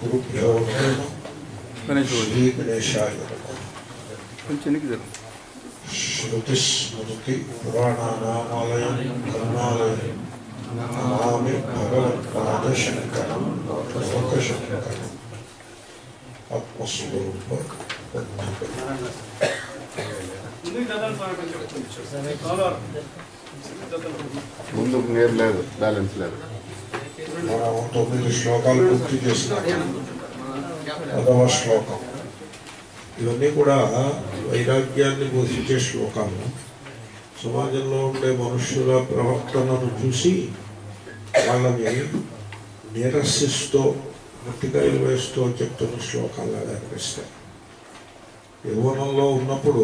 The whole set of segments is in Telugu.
గురుభ్యో నమః. శ్రీ గణేశాయ నమః. కొంచెం వెనక్కి జరుగు. శృతి స్మృతి పురాణానామాలయం కర్మాలయం నమామి భగవత్పాద శంకరం లోకశంకరం ఆత్మస్వరూప ముందుకు నేర్ లేదు బ్యాలెన్స్ లేదు. మనం తొమ్మిది శ్లోకాలు పూర్తి చేసినాం పదవ శ్లోకం. ఇవన్నీ కూడా వైరాగ్యాన్ని బోధించే శ్లోకాలు సమాజంలో ఉండే మనుషుల ప్రవర్తనను చూసి వాళ్ళని నిరసిస్తూ మట్టికాయలు వేస్తూ చెప్తున్న శ్లోకాల్లాగా అనిపిస్తాయి యవ్వనంలో ఉన్నప్పుడు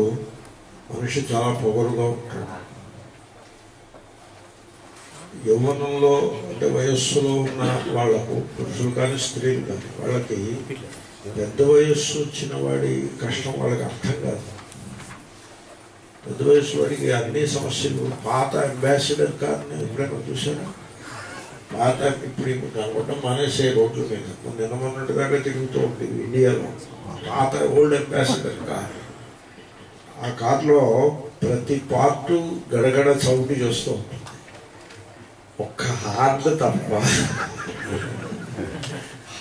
మనిషి చాలా పొగరుగా ఉంటాడు. యవ్వనంలో అంటే వయస్సులో ఉన్న వాళ్ళకు పురుషులు కానీ స్త్రీలు కానీ వాళ్ళకి పెద్ద వయస్సు వచ్చిన వాడి కష్టం వాళ్ళకి అర్థం కాదు. పెద్ద అన్ని సమస్యలు పాత అంబాసిడర్ కార్ని ఎప్పుడైనా చూసారా పాత ఇప్పుడు ఇప్పుడు కనపడడం మానేసే రోడ్ల మీద. నిన్న మొన్నటి దాకా తిరుగుతూ ఉంటుంది ఇండియాలో. పాత ఓల్డ్ అంబాసిడర్ కార్. ఆ కార్లో ప్రతి పార్టు గడగడ చౌటి చేస్తూ ఉంటుంది. ఒక్క హార్న్ తప్ప.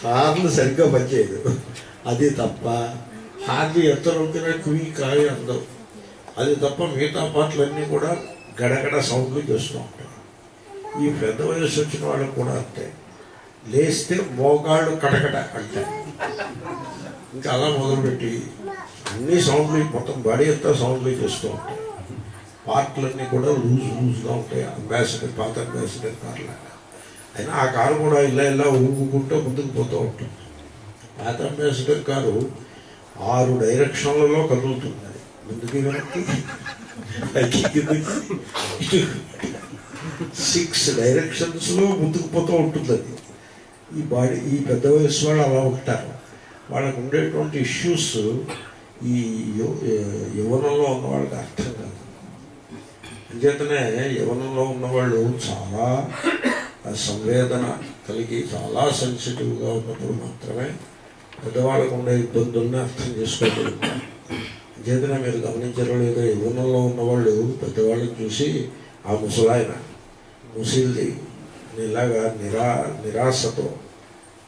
హార్న్ సరిగ్గా పనిచేయదు. అది తప్ప. హార్న్ ఎంత నొక్కినా కుయి కాయ అందవు అది తప్ప మిగతా పాటలన్నీ కూడా గడగడ సౌండ్లు చేస్తూ ఉంటాయి ఈ పెద్ద వయసు వచ్చిన వాళ్ళకు కూడా అంతే. లేస్తే మోగాళ్ళు కటకట అంటే ఇంకా అలా మొదలుపెట్టి అన్ని సౌండ్లు మొత్తం బాడీ అంతా సౌండ్లు చేస్తూ ఉంటాయి పార్ట్లన్నీ కూడా లూజ్ లూజ్గా ఉంటాయి. అంబాసిడర్ పాత అంబాసిడర్ కార్లాగా అయినా ఆ కారు కూడా ఇలా ఇలా ఊగుకుంటూ ముందుకు పోతూ ఉంటుంది. పాత అంబాసిడర్ కారు ఆరు డైరెక్షన్లలో కదులుతుంది. అది. కాబట్టి? సిక్స్ డైరెక్షన్స్లో ముందుకు పోతూ ఉంటుంది అది. ఈ బాడీ ఈ పెద్ద వయసు వాళ్ళు అలా ఉంటారు. వాళ్ళకు ఉండేటువంటి ఇష్యూస్ ఈ యు- ఉన్న వాళ్ళకి అర్థం కాదు. అంచేతనే యవనంలో ఉన్నవాళ్ళు చాలా సంవేదన కలిగి చాలా సెన్సిటివ్గా ఉన్నప్పుడు మాత్రమే పెద్దవాళ్ళకు ఉండే ఇబ్బందుల్ని అర్థం చేసుకోగలుగుతారు. అంచేతనే మీరు గమనించారో లేదో యవనంలో ఉన్నవాళ్ళు పెద్దవాళ్ళని చూసి ఆ ముసలాయన ముసిల్ది ఇలాగా నిరా నిరాశతో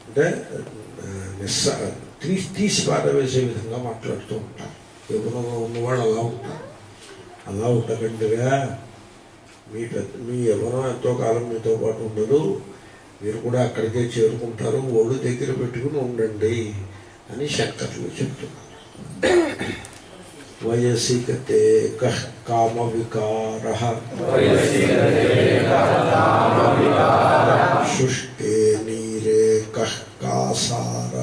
అంటే నిస్స తీసి తీసి పారవేసే విధంగా మాట్లాడుతూ ఉంటారు. యవనంలో ఉన్నవాళ్ళు అలా ఉంటారు. అలా ఉండకండిగా మీ పెద్ద మీ ఎవరో ఎంతో కాలం మీతో పాటు ఉండదు మీరు కూడా అక్కడికే చేరుకుంటారు. ఒళ్ళు దగ్గర పెట్టుకుని ఉండండి అని శంకర్లు చెప్తున్నారు. వయసి గతే కహ్ కామ వికార శుష్కే నీరే కహ్ కాసార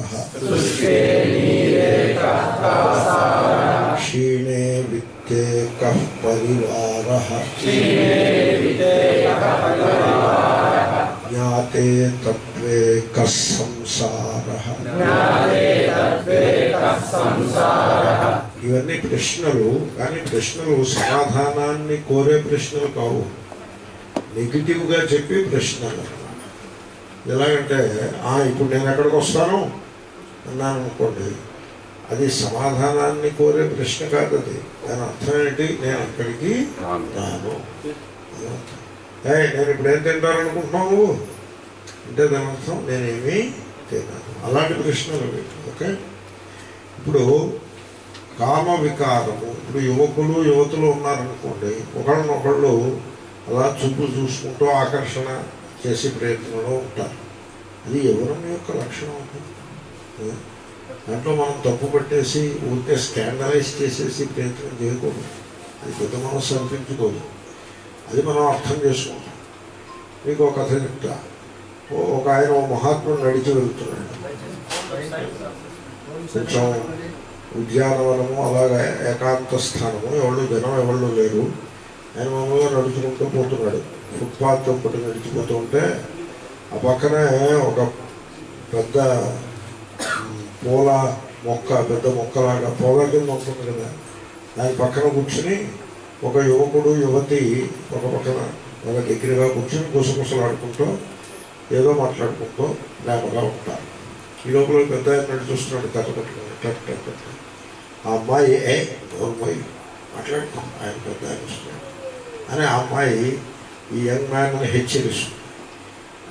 క్షీణే విత్తే కః పరివారः జ్ఞాతే తత్వే కः సంసారः ఇవన్నీ ప్రశ్నలు కానీ ప్రశ్నలు సమాధానాన్ని కోరే ప్రశ్నలు కావు. నెగిటివ్గా చెప్పి ప్రశ్నలు. ఎలాగంటే "ఆ, ఇప్పుడు నేను ఎక్కడికి వస్తాను? అన్నాను అనుకోండి. అది సమాధానాన్ని కోరే ప్రశ్న కాదు అది. దాని అర్థం ఏంటి? నేను అక్కడికి రాను. నేను ఇప్పుడు ఏం తింటాననుకుంటున్నావు నువ్వు? అంటే దాని అర్థం నేనేమి తిన్నాను అలాంటి ప్రశ్నలు ఓకే? ఇప్పుడు కామ వికారము ఇప్పుడు యువకులు యువతులు ఉన్నారనుకోండి ఒకళ్ళనొకళ్ళు అలా చూపు చూసుకుంటూ ఆకర్షణ చేసే ప్రయత్నంలో ఉంటారు. అది ఎవరి యొక్క లక్షణం అది దాంట్లో మనం తప్పు పట్టేసి ఊరికే స్కాండలైజ్ చేసేసి ప్రయత్నం చేయకూడదు. అది పెద్ద మనం సమర్పించుకోదు అది మనం అర్థం చేసుకుంటాం మీకు ఒక కథ చెప్తా. ఒక ఆయన ఓ మహాత్ముడు నడిచి వెళ్తున్నాడు. కొంచెం ఉద్యానవనము అలాగే ఏకాంత స్థానము ఎవళ్ళు జనం ఎవళ్ళు లేరు. ఆయన మామూలుగా నడుచుకుంటూ పోతున్నాడు. ఫుట్పాత్ ఒకటి నడిచిపోతూ ఉంటే ఆ పక్కనే ఒక పెద్ద పూల మొక్క పెద్ద మొక్కలాగా పూల కింద ఉంటుంది కదా. దాని పక్కన కూర్చుని ఒక యువకుడు యువతి ఒక పక్కన ఒక దగ్గరగా కూర్చుని గుసగుసలాడుకుంటూ ఏదో మాట్లాడుకుంటూ లేకుండా ఉంటారు. ఈ లోపల పెద్ద ఆయన చూస్తున్నాడు కథ పట్టుకుని టక్ టక్ ఆ అమ్మాయి ఏ అమ్మాయి? మాట్లాడుతాం ఆయన పెద్ద ఆయన వస్తున్నాడు. అని ఆ అమ్మాయి ఈ యంగ్ మ్యాన్ హెచ్చరిస్తుంది.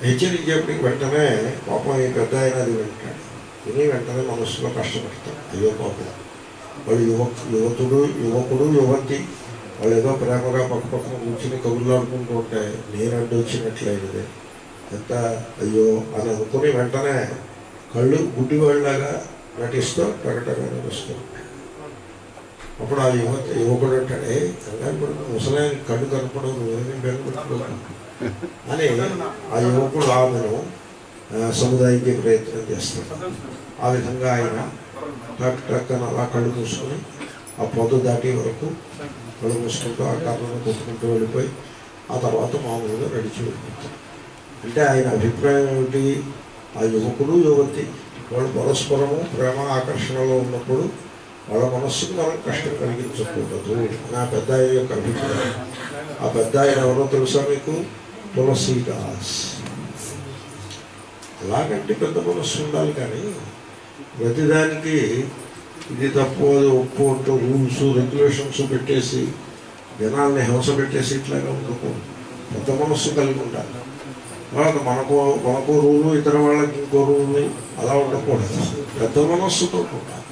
హెచ్చరించేప్పటికి వెంటనే పాపం ఈ పెద్ద ఆయన అది వింటాడు. విని వెంటనే మనస్సులో కష్టపడతాడు. అయ్యో పాపం. వాళ్ళు యువ యువతుడు యువకుడు యువతి. వాళ్ళు ఏదో ప్రేమగా పక్క పక్కన కూర్చుని కబుర్లు ఆడుకుంటూ ఉంటే నేను అడ్డు ఎంత? అయ్యో అని అనుకుని వెంటనే కళ్ళు గుడ్డివాళ్ళలాగా నటిస్తూ ప్రకటన నడుస్తూ. అప్పుడు ఆ యువత యువకుడు అంటాడే కంగారు ముసలాయన కళ్ళు కనపడం నువ్వేమీ అని ఆ యువకుడు ఆమెను సముదాయానికి ప్రయత్నం చేస్తాడు. ఆ విధంగా ఆయన టక్ టక్ అని అలా కళ్ళు మూసుకొని ఆ పొద్దు దాటి వరకు కళ్ళు మూసుకుంటూ ఆ కర్రను కొట్టుకుంటూ వెళ్ళిపోయి ఆ తర్వాత మామూలుగా నడిచి వెళ్ళిపోతాడు. అంటే ఆయన అభిప్రాయం ఏమిటి? ఆ యువకుడు యువతి వాళ్ళు పరస్పరము ప్రేమ ఆకర్షణలో ఉన్నప్పుడు వాళ్ళ మనస్సుకు మనం కష్టం కలిగించకూడదు నా పెద్ద ఆయన యొక్క అభిప్రాయం. ఆ పెద్ద ఆయన ఎవరో తెలుసా మీకు? తులసీదాస్. అలాగంటే పెద్ద మనస్సు ఉండాలి కానీ ప్రతిదానికి ఇది తప్పు అది ఒప్పు అంటూ రూల్స్ రెగ్యులేషన్స్ పెట్టేసి జనాల్ని హింస పెట్టేసి ఇట్లాగా ఉండకూడదు. పెద్ద మనస్సు కలిగి ఉండాలి. మనకు మనకు రూలు ఇతర వాళ్ళకి ఇంకో రూలు అలా ఉండకూడదు. పెద్ద మనస్సుతో ఉండాలి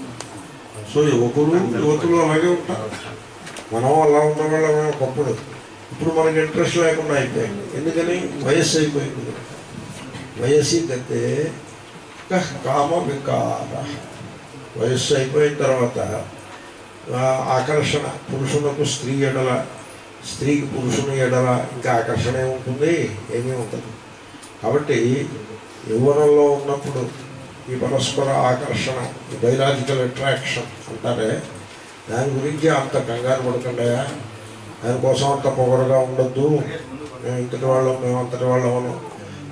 సో యువకులు యువతులు అలాగే ఉంటారు. మనం అలా ఉన్న వాళ్ళమే ఒకప్పుడు. ఇప్పుడు మనకి ఇంట్రెస్ట్ లేకుండా అయిపోయింది. ఎందుకని? వయస్సు అయిపోయింది. వయసు వయస్సు గతే కామ వికార. వయస్సు అయిపోయిన తర్వాత ఆకర్షణ. పురుషులకు స్త్రీ ఎడల స్త్రీకి పురుషుని ఎడల ఇంకా ఆకర్షణ ఏముంటుంది? ఏమీ ఉంటుంది కాబట్టి యవ్వనంలో ఉన్నప్పుడు ఈ పరస్పర ఆకర్షణ ఈ బయలాజికల్ అట్రాక్షన్ అంటారే దాని గురించి అంత కంగారు పడకుండా దానికోసం అంత పొగరుగా ఉండొద్దు. మేము ఇంతటి వాళ్ళం మేము అంతటి వాళ్ళమను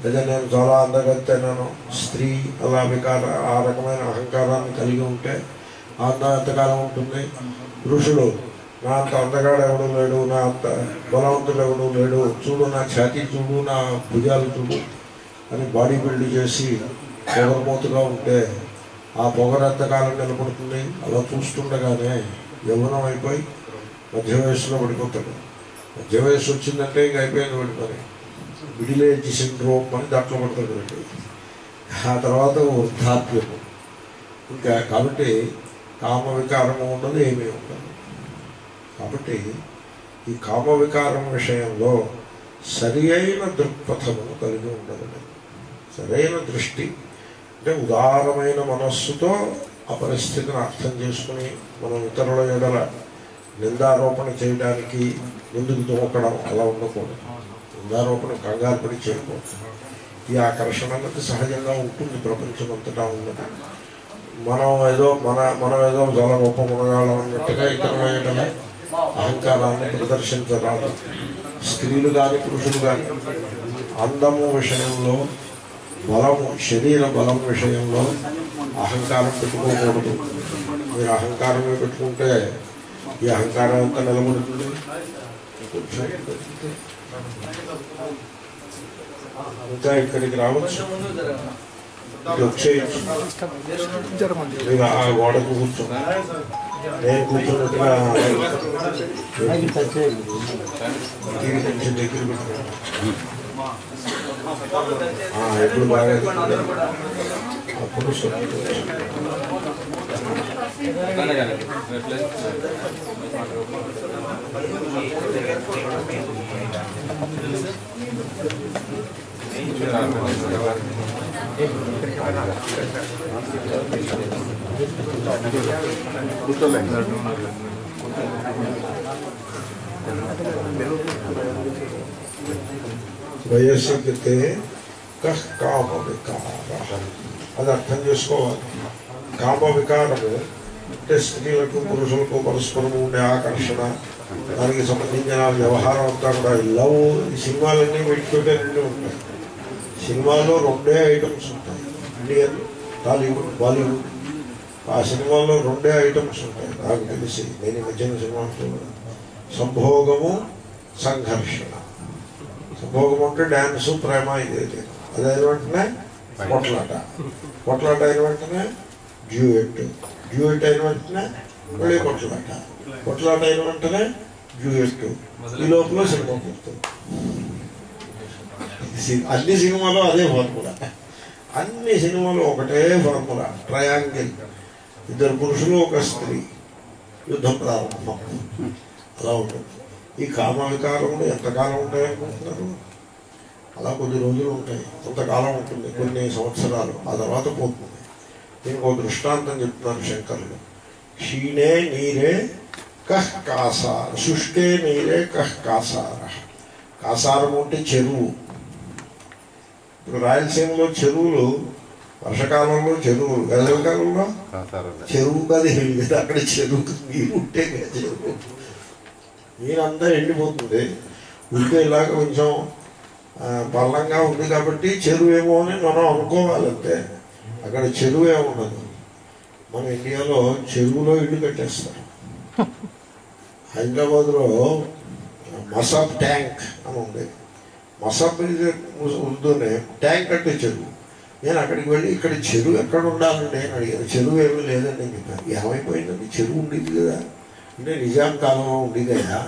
లేదా నేను చాలా అందగత్తేనాను. స్త్రీ అలా వికార ఆ రకమైన అహంకారాన్ని కలిగి ఉంటే ఆ అందం ఎంతకాలం ఉంటుంది. పురుషులు నా అంత అందగాడు ఎవడు లేడు నా అంత బలవంతుడు ఎవడు లేడు. చూడు నా ఛాతీ చూడు నా భుజాలు చూడు. అని బాడీ బిల్డ్ చేసి పొగరమోతుగా ఉంటే ఆ పొగర ఎంతకాలం నిలబడుతుంది. అలా చూస్తుండగానే యవ్వనం అయిపోయి మధ్య వయసులో పడిపోతాడు. మధ్య వయసు వచ్చిందంటే ఇంక అయిపోయింది వాడి పని. మిడిల్ ఏజ్ సిండ్రోమ్ అని దాంట్లో పడతాడు వాడు. ఆ తర్వాత వృద్ధాప్యము ఇంకా కాబట్టి కామ వికారము ఉండదు ఏమీ ఉండదు. కాబట్టి ఈ కామ వికారం విషయంలో సరి అయిన దృక్పథమును కలిగి ఉండదు. సరైన దృష్టి అంటే ఉదారమైన మనస్సుతో ఆ పరిస్థితిని అర్థం చేసుకుని మనం ఇతరుల ఎడల నిందారోపణ చేయడానికి ముందుకు దూకడం అలా ఉండకూడదు. నిందారోపణ కంగారు పడి చేయకూడదు. ఈ ఆకర్షణ అన్నది సహజంగా ఉంటుంది ప్రపంచం అంతటా ఉన్నది. మనం ఏదో మన మనం ఏదో జల గొప్ప మునగాళ్ళం అన్నట్టుగా ఇతరుల అహంకారాన్ని ప్రదర్శించరాదు. స్త్రీలు కానీ పురుషులు కానీ అందము విషయంలో బలము శరీర బలం విషయంలో అహంకారం పెట్టుకోకూడదు. మీరు అహంకారమే పెట్టుకుంటే ఈ అహంకారం అంతా నిలబడుతుంది. ఇంకా ఇక్కడికి రావచ్చు. మీరు ఆ గోడకు కూర్చో. నేను కూర్చున్నట్టుగా దీనికి కొంచెం దగ్గర పెట్టుకోండి ఆ, ఎప్పుడు బాగా అప్పుడు సంతోషం. కూర్చోలేదు వయస్సుకితే కహ్ కామ వికార అది అర్థం చేసుకోవాలి కామ వికారము అంటే స్త్రీలకు పురుషులకు పరస్పరము ఉండే ఆకర్షణ దానికి సంబంధించిన వ్యవహారం అంతా కూడా లవ్ ఈ సినిమాలన్నీ పెట్టుకుంటే రెండు ఉంటాయి సినిమాలో రెండే ఐటమ్స్ ఉంటాయి ఇండియన్ టాలీవుడ్ బాలీవుడ్ ఆ సినిమాలో రెండే ఐటమ్స్ ఉంటాయి నాకు తెలిసి నేను మధ్యన సినిమా సంభోగము సంఘర్షణ సంభోగం అంటే డ్యాన్స్ ప్రేమ ఇదైతే అదైన వెంటనే? కొట్లాట కొట్లాట అయిన వెంటనే? డ్యూయట్. డ్యూయట్ అయిన వెంటనే? మళ్ళీ కొట్లాట కొట్లాట అయిన వెంటనే? డ్యూయట్. ఈ లోపల సినిమా పూర్తుంది సి- అన్ని సినిమాలు అదే ఫార్ములా. అన్ని సినిమాలు ఒకటే ఫార్ములా. ట్రయాంగిల్. ఇద్దరు పురుషులు ఒక స్త్రీ. యుద్ధం ప్రారంభం. అలా ఉంటుంది. ఈ కామ వికారములు ఎంతకాలం ఉంటాయనుకుంటున్నారు అలా కొద్ది రోజులు ఉంటాయి. కొంతకాలం ఉంటుంది. కొన్ని సంవత్సరాలు. ఆ తర్వాత పోతుంది. దీనికి ఒక దృష్టాంతం చెప్తున్నారు శంకరులు. క్షీణే నీరే కహ్ కాసార శుష్కే నీరే కహ్ కాసార కాసారం అంటే చెరువు. ఇప్పుడు రాయలసీమలో చెరువులు వర్షకాలంలో చెరువులు. వేసవికాలంలో? చెరువు కాదు అక్కడ చెరువు. నీరు ఉంటే చెరువు. నీరంతా ఎండిపోతుంది. ఉంటే ఇలాగ కొంచెం బలంగా ఉంది కాబట్టి చెరువు ఏమో అని మనం అనుకోవాలంటే అక్కడ చెరువు ఉండదు. మన ఇండియాలో చెరువులో ఇల్లు కట్టేస్తారు. హైదరాబాద్లో మసాబ్ ట్యాంక్ అని ఉంది. మసాబ్ ఇది ఉందూనే ట్యాంక్ అంటే చెరువు. నేను అక్కడికి వెళ్ళి ఇక్కడ చెరువు ఎక్కడ ఉండాలండి అని అడిగాను. చెరువు ఏమీ లేదని నేను చెప్పాను. ఏమైపోయిందండి? చెరువు ఉండేది కదా. అంటే నిజాం కాలంలో ఉండేది కదా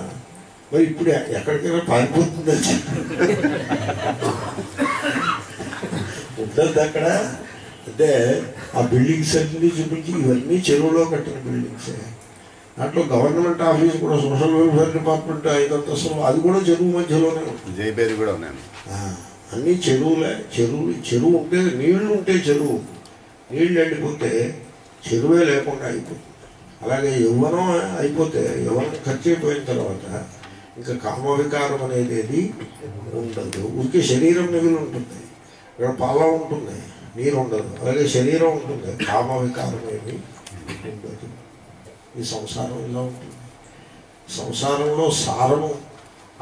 మరి ఇప్పుడు ఎక్కడికైనా పారిపోతుంది. ఉంటుంది అక్కడ. అంటే ఆ బిల్డింగ్స్ అన్ని చూపించి ఇవన్నీ చెరువులో కట్టిన బిల్డింగ్సే. దాంట్లో గవర్నమెంట్ ఆఫీస్ కూడా సోషల్ వెల్ఫేర్ డిపార్ట్మెంట్ ఐదు అంతస్తులు అది కూడా చెరువు మధ్యలోనే ఉంటుంది కూడా ఉన్నాను అన్ని చెరువులే. చెరువు చెరువు ఉంటే నీళ్ళు ఉంటే చెరువు. నీళ్ళు ఎండిపోతే చెరువే లేకుండా అయిపోతుంది. అలాగే యవ్వనం అయిపోతే యవ్వనం ఖర్చు అయిపోయిన తర్వాత ఇంకా కామ వికారం అనేది ఏది ఉండదు. ఊరికే శరీరం మిగిలి ఉంటుంది ఇక్కడ పాల ఉంటుంది నీరు ఉండదు. అలాగే శరీరం ఉంటుంది. కామ వికారం ఏమి ఉండదు. ఈ సంసారం ఇలా ఉంటుంది. సంసారంలో సారము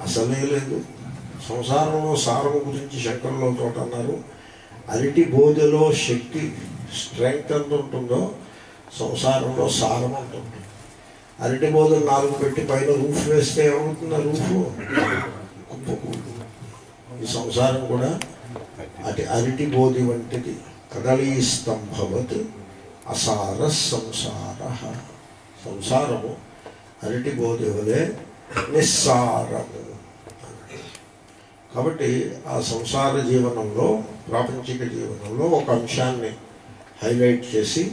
అసలే లేదు. సంసారంలో సారము గురించి శంకరులో తోట అన్నారు. అరటి బోధలో శక్తి స్ట్రెంగ్త్ ఎంత ఉంటుందో సంసారంలో సారం ఉంటుంది అరటి బోధలు నాలుగు పెట్టి పైన రూఫ్ వేస్తే ఏమవుతుంది? ఆ రూఫ్ కుప్పకూడదు. ఈ సంసారం కూడా అటు అరటి బోధి వంటిది. కదళీ స్తంభవత్ అసార సంసార. సంసారము అరటి బోధి వలె నిస్సారము. కాబట్టి ఆ సంసార జీవనంలో ప్రాపంచిక జీవనంలో ఒక అంశాన్ని హైలైట్ చేసి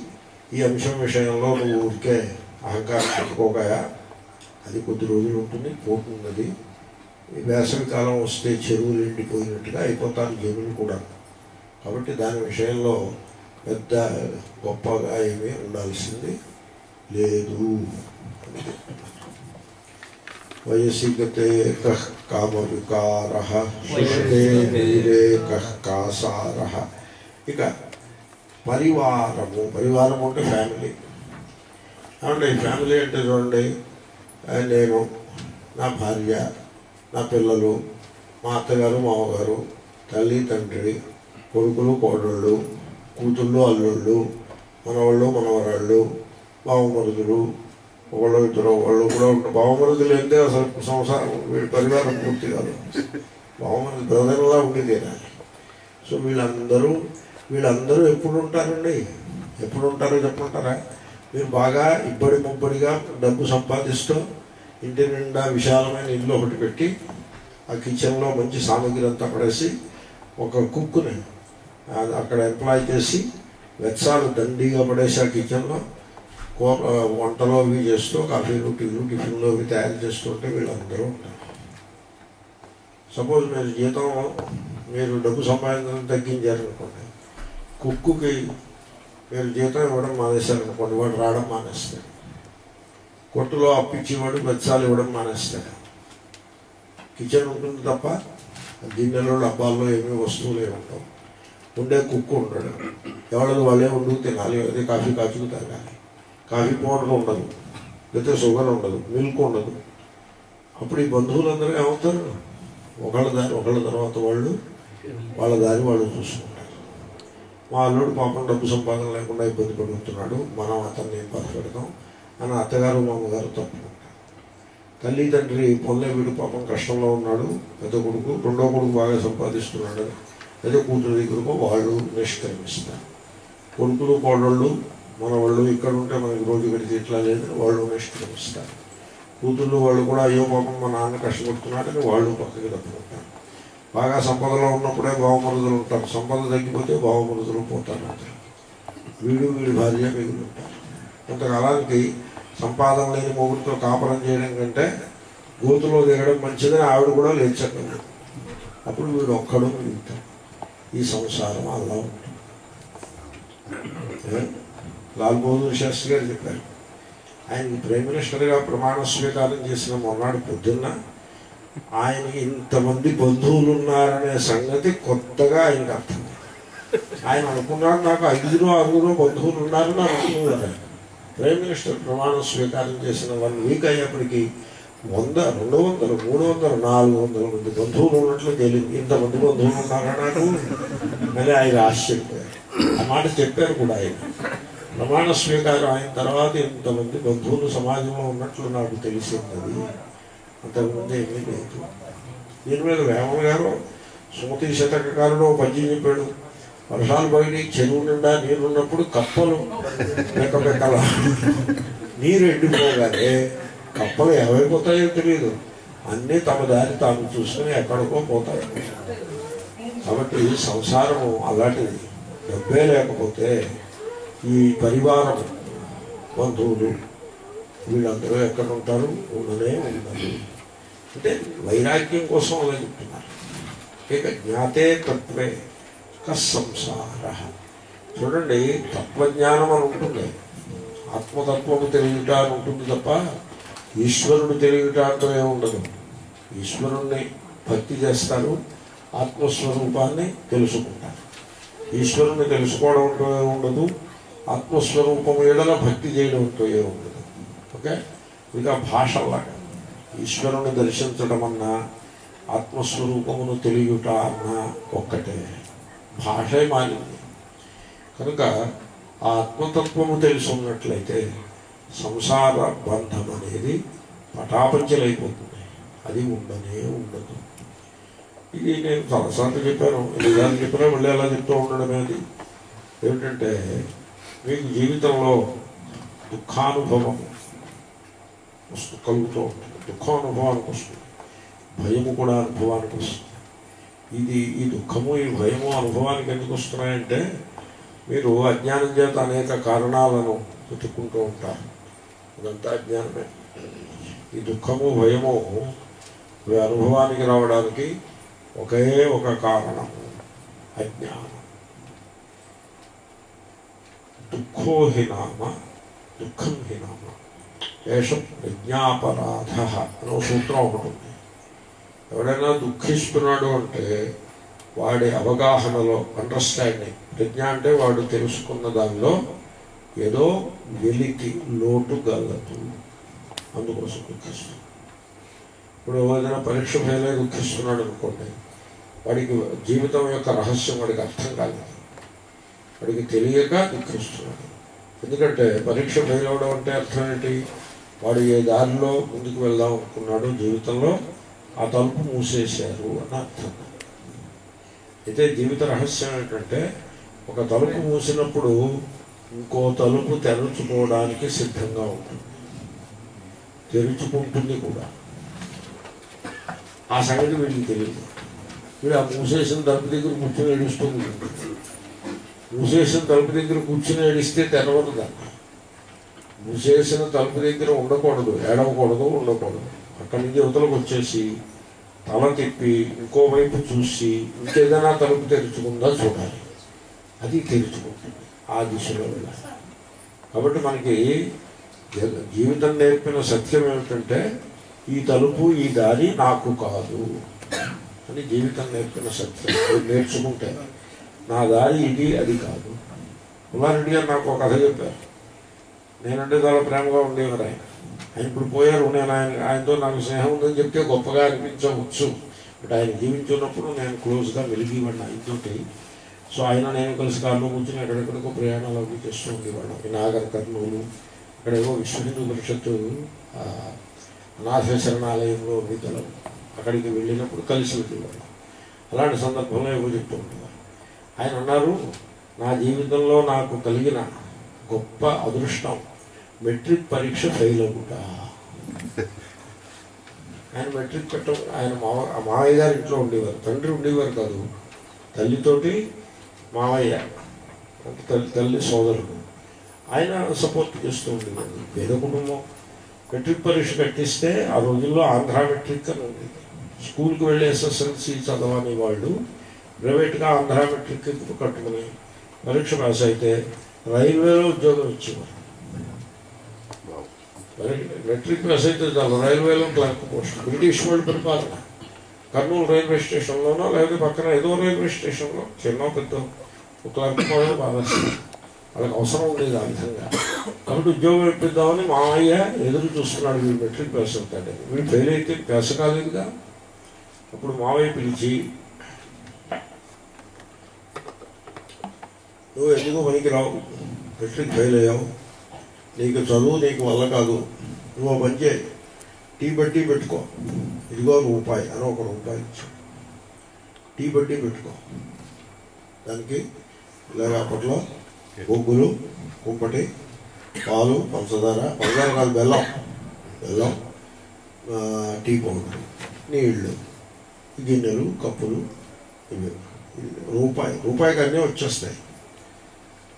ఈ అంశం విషయంలో నువ్వు ఊరికే అహంకారం పెట్టుకోగా అది కొద్ది రోజులు ఉంటుంది పోతున్నది వేసవి కాలం వస్తే చెరువులు ఎండిపోయినట్టుగా అయిపోతారు జనులు కూడా. కాబట్టి దాని విషయంలో పెద్ద గొప్పగా ఏమీ ఉండాల్సింది లేదు. వయసి గతే కః కామ వికార శుష్కే నీరే కః కాసార. ఇక పరివారము. పరివారం అంటే ఫ్యామిలీ. ఏమంటే ఈ ఫ్యామిలీ అంటే చూడండి నేను నా భార్య నా పిల్లలు మా అత్తగారు మామగారు తల్లి తండ్రి కొడుకులు కోడళ్ళు కూతుళ్ళు అల్లుళ్ళు మనవాళ్ళు మనవరాళ్ళు బావమరుదులు ఒకళ్ళు ఇద్దరు వాళ్ళు కూడా ఉంటారు బావమరుదులు అంటే అసలు సంసారం వీడి పరివారం పూర్తి కాదు. బావమరుదు బ్రదర్లా ఉండేదేనా? సో వీళ్ళందరూ వీళ్ళందరూ ఎప్పుడు ఉంటారండి ఎప్పుడు ఉంటారో చెప్పుంటారా మీరు బాగా ఇబ్బడి ముబ్బడిగా డబ్బు సంపాదిస్తూ ఇంటి నిండా విశాలమైన ఇల్లు ఒకటి పెట్టి ఆ కిచెన్లో మంచి సామాగ్రి అంతా పడేసి ఒక కుక్కుని అక్కడ ఎంప్లాయ్ చేసి వెచ్చాలు దండిగా పడేసి ఆ కిచెన్లో కూర వంటలో అవి చేస్తూ కాఫీలు టీలు టిఫిన్లు అవి తయారు చేస్తుంటే వీళ్ళందరూ ఉంటారు. సపోజ్ మీరు జీతం మీరు డబ్బు సంపాదించడం తగ్గించారనుకోండి కుక్కుకి మీరు జీతం ఇవ్వడం మానేశారనుకోండి వాడు రావడం మానేస్తాడు కొట్టులో అప్పించేవాడు బెచ్చాలు ఇవ్వడం మానేస్తాడు కిచెన్ ఉంటుంది తప్ప గిన్నెలో డబ్బాల్లో ఏమీ వస్తువులు ఏమి ఉండవు. ఉండే కుక్కు ఉండడు. ఎవరికి వాళ్ళే వండుకు తినాలి. అదే కాఫీ కాచుకు తాగాలి. కాఫీ పౌడర్ ఉండదు. లేకపోతే షుగర్ ఉండదు. మిల్క్ ఉండదు. అప్పుడు ఈ బంధువులందరూ ఏమవుతారు? ఒకళ్ళ దారి ఒకళ్ళ తర్వాత వాళ్ళు వాళ్ళ దారి వాళ్ళు చూసుకుంటారు. మా అల్లుడు పాపం డబ్బు సంపాదన లేకుండా ఇబ్బంది పడుతున్నాడు. మనం అతన్ని ఏం బాధపెడతాం అని అత్తగారు మామగారు తప్పుకుంటారు. తల్లి తండ్రి పొందే వీడు పాపం కష్టంలో ఉన్నాడు. పెద్ద కొడుకు రెండో కొడుకు బాగా సంపాదిస్తున్నాడు. పెద్ద కూతురు దగ్గరకు వాళ్ళు నిష్క్రమిస్తారు. కొడుకులు కోడళ్ళు మన వాళ్ళు ఇక్కడ ఉంటే మనకి రోజు గడిచి ఇట్లా లేదని వాళ్ళు నిష్క్రమిస్తారు. కూతుళ్ళు వాళ్ళు కూడా అయ్యో పాపం మా నాన్న కష్టపడుతున్నాడని వాళ్ళు పక్కకి తప్పుకుంటారు. బాగా సంపదలో ఉన్నప్పుడే భావమరుదులు ఉంటారు. సంపద తగ్గిపోతే భావమరుదులు పోతారు వీడు వీడి భార్య మిగిలి ఉంటారు. కొంతకాలానికి సంపాదన లేని మొగుడితో కాపురం చేయడం కంటే గోతులో దిగడం మంచిదని ఆవిడ కూడా లేచకుండా అప్పుడు వీడు ఒక్కడు మిగులుతాడు ఈ సంసారం అలా ఉంటుంది. లాల్ బహదూర్ శాస్త్రి గారు చెప్పారు. ఆయన ప్రైమ్ మినిస్టర్గా ప్రమాణ స్వీకారం చేసిన మొన్నాడు పొద్దున్న ఆయనకి ఇంతమంది బంధువులు ఉన్నారనే సంగతి కొత్తగా ఆయనకు అర్థం. ఆయన అనుకున్నాడు నాకు ఐదుగురు ఆరుగురు బంధువులు ఉన్నారని అనుకున్నాడు. ప్రైమ్ మినిస్టర్ ప్రమాణ స్వీకారం చేసిన వన్ వీక్ అయ్యేప్పటికీ వంద రెండు వందలు మూడు వందలు నాలుగు వందల మంది బంధువులు ఉన్నట్లు తెలియదు. ఇంతమంది బంధువులు ఉన్నారా నాకు? అని ఆయన ఆశ్చర్యపోయారు. ఆ మాట చెప్పారు కూడా ఆయన. ప్రమాణ స్వీకారం అయిన తర్వాత ఇంతమంది బంధువులు సమాజంలో ఉన్నట్లు నాకు తెలిసింది. అంతకుముందు ఏమీ లేదు దీని మీద వేమన గారు సుమతి శతకాలలో పద్యం చెప్పాడు వర్షాలు పడి చెరువు నిండా నీరున్నప్పుడు కప్పలు లెక్క పెక్కల నీరు ఎండిపోగానే కప్పలు ఏమైపోతాయో తెలియదు అన్నీ తమ దారి తాము చూసుకుని ఎక్కడికో పోతాయి కాబట్టి సంసారము అలాంటిది డబ్బే లేకపోతే ఈ పరివారం బంధువులు వీళ్ళందరూ ఎక్కడ ఉంటారు ఉండనే ఉంటారు అంటే వైరాగ్యం కోసం అలా చెప్తున్నారు. ఇక జ్ఞాతే తత్వే సంసార చూడండి తత్వజ్ఞానం అని ఉంటుంది. ఆత్మతత్వము తెలియట అని ఉంటుంది తప్ప ఈశ్వరుడు తెలియట అంటే ఏముండదు ఈశ్వరుణ్ణి భక్తి చేస్తారు ఆత్మస్వరూపాన్ని తెలుసుకుంటారు. ఈశ్వరుణ్ణి తెలుసుకోవడం అంటూ ఉండదు ఆత్మస్వరూపం ఏడల భక్తి చేయడం అంటూ ఉండదు. ఓకే? ఇక భాషలాగా ఈశ్వరుని దర్శించడం అన్నా ఆత్మస్వరూపమును తెలియట అన్నా ఒక్కటే. భాషే మారింది. కనుక ఆ ఆత్మతత్వము తెలుసున్నట్లయితే సంసార బంధం అనేది పటాపంచలైపోతుంది. అది ఉండనే ఉండదు. ఇది నేను చాలాసార్లు చెప్పాను. ఎన్నిసార్లు చెప్పినా మళ్ళీ అలా చెప్తూ ఉండడం అది. ఏమిటంటే మీకు జీవితంలో దుఃఖానుభవం వస్తు కలుగుతూ ఉంటుంది. దుఃఖం అనుభవానికి వస్తుంది భయము కూడా అనుభవానికి వస్తుంది ఇది ఈ దుఃఖము ఈ భయము అనుభవానికి ఎందుకు వస్తున్నాయంటే మీరు అజ్ఞానం చేత అనేక కారణాలను వెతుక్కుంటూ ఉంటారు. ఇదంతా అజ్ఞానమే. ఈ దుఃఖము భయము ఇవి అనుభవానికి రావడానికి ఒకే ఒక కారణము అజ్ఞానం. దుఃఖో హి నామ దుఃఖం హి నామ. ఏష ప్రజ్ఞాపరాధ అనో సూత్రం ఒకటి ఉంది ఎవడైనా దుఃఖిస్తున్నాడు అంటే వాడి అవగాహనలో అండర్స్టాండింగ్ ప్రజ్ఞ అంటే వాడు తెలుసుకున్న దానిలో ఏదో వెలికి లోటు గలదు అందుకోసం దుఃఖిస్తున్నాడు ఇప్పుడు ఏదైనా పరీక్ష ఫెయిల్ అయి దుఃఖిస్తున్నాడు అనుకోండి వాడికి జీవితం యొక్క రహస్యం వాడికి అర్థం కాలేదు వాడికి తెలియక దుఃఖిస్తున్నాడు ఎందుకంటే పరీక్ష ఫెయిల్ అవడం అంటే అర్థం ఏంటి వాడు ఏ దారిలో ముందుకు వెళ్దాం అనుకున్నాడు జీవితంలో ఆ తలుపు మూసేశారు అని అర్థం. అయితే జీవిత రహస్యం ఏంటంటే ఒక తలుపు మూసినప్పుడు ఇంకో తలుపు తెరుచుకోవడానికి సిద్ధంగా ఉంటుంది. తెరుచుకుంటుంది కూడా. ఆ సంగతి వీడికి తెలియదు. వీడు ఆ మూసేసిన తలుపు దగ్గర కూర్చొని ఏడుస్తుంది మూసేసిన తలుపు దగ్గర కూర్చొని ఏడిస్తే తెరవదు దాన్ని మూసేసిన తలుపు దగ్గర ఉండకూడదు ఏడవకూడదు ఉండకూడదు. అక్కడి నుంచి యువతలకు వచ్చేసి తల తిప్పి ఇంకో వైపు చూసి ఇంకేదైనా తలుపు తెరుచుకుందా చూడాలి. అది తెరుచుకుంటుంది. ఆ దిశలో వెళ్ళాలి. కాబట్టి మనకి జీవితం నేర్పిన సత్యం ఏమిటంటే ఈ తలుపు ఈ దారి నాకు కాదు అని జీవితం నేర్పిన సత్యం. అది నేర్చుకుంటే నా దారి ఇది అది కాదు. పుల్లారెడ్డి గారు నాకు ఒక కథ చెప్పారు. నేనంటే చాలా ప్రేమగా ఉండేవారు ఆయన. ఆయన ఇప్పుడు పోయారు నేను ఆయన ఆయనతో నాకు స్నేహం ఉందని చెప్తే గొప్పగా అనిపించవచ్చు. బట్ ఆయన జీవించున్నప్పుడు నేను క్లోజ్గా వెలిగివ్వండి ఆయనతోటి సో ఆయన నేను కలిసి కార్లో కూర్చొని ఎక్కడెక్కడికో ప్రయాణాలు అవి చేస్తూ ఉండేవాడు నాగర్ కర్నూలు ఇక్కడేవో విశ్వ హిందూ పరిషత్తు ఆ, అనాథ శరణాలయంలో విధులు అక్కడికి వెళ్ళినప్పుడు కలిసి వెళ్ళేవాడు అలాంటి సందర్భంలో ఏవో చెప్తూ ఉండేవారు. ఆయన అన్నారు నా జీవితంలో నాకు కలిగిన గొప్ప అదృష్టం మెట్రిక్ పరీక్ష ఫెయిల్ అవుట ఆయన మెట్రిక్ పెట్ట ఆయన మావ మావయ్య గారి ఇంట్లో ఉండేవారు. తండ్రి ఉండేవారు కాదు. తల్లితోటి మావయ్య అంటే తల్లి తల్లి సోదరుడు. ఆయన సపోర్ట్ చేస్తూ ఉండేవారు. పేద కుటుంబం. మెట్రిక్ పరీక్ష కట్టిస్తే ఆ రోజుల్లో ఆంధ్ర మెట్రిక్ అని ఉండేది స్కూల్కి వెళ్ళి ఎస్ఎస్ఎల్సి చదవని వాళ్ళు ప్రైవేట్గా ఆంధ్ర మెట్రిక్ కట్టుకుని పరీక్ష పాస్ అయితే రైల్వేలో ఉద్యోగం ఇచ్చేవారు. మెట్రిక్ పాస్ అయితే చాలు. రైల్వేలో క్లర్క్ పోస్ట్. బ్రిటిష్ వాళ్ళు పరిపాలన. కర్నూలు రైల్వే స్టేషన్లోనో లేకపోతే పక్కన ఏదో రైల్వే స్టేషన్లో చిన్న పెద్ద క్లర్క్ పోవడం బాగా వాళ్ళకి అవసరం ఉండేది ఆ విధంగా. కాబట్టి ఉద్యోగం ఇప్పిద్దామని మామయ్య ఎదురు చూస్తున్నాడు వీడు మెట్రిక్ పాస్ అవుతాడని వీడు ఫెయిల్ అయితే పాస్ కాలేదుగా. అప్పుడు మావయ్య పిలిచి నువ్వు ఎందుకు పనికి రావు మెట్రిక్ ఫెయిల్ అయ్యావు. నీకు చదువు నీకు వల్ల కాదు. నువ్వు ఓ పని చేయి. టీ బట్టి పెట్టుకో. ఇదిగో రూపాయి అని ఒక రూపాయి ఇచ్చు టీ బట్టి పెట్టుకో. దానికి ఇలాగ అప్పట్లో బొగ్గులు కుప్పటి పాలు పంచదార పంచదార కాదు బెల్లం బెల్లం టీ పౌడర్ నీళ్ళు గిన్నెలు కప్పులు ఇవి. రూపాయి రూపాయికి అన్నీ వచ్చేస్తాయి.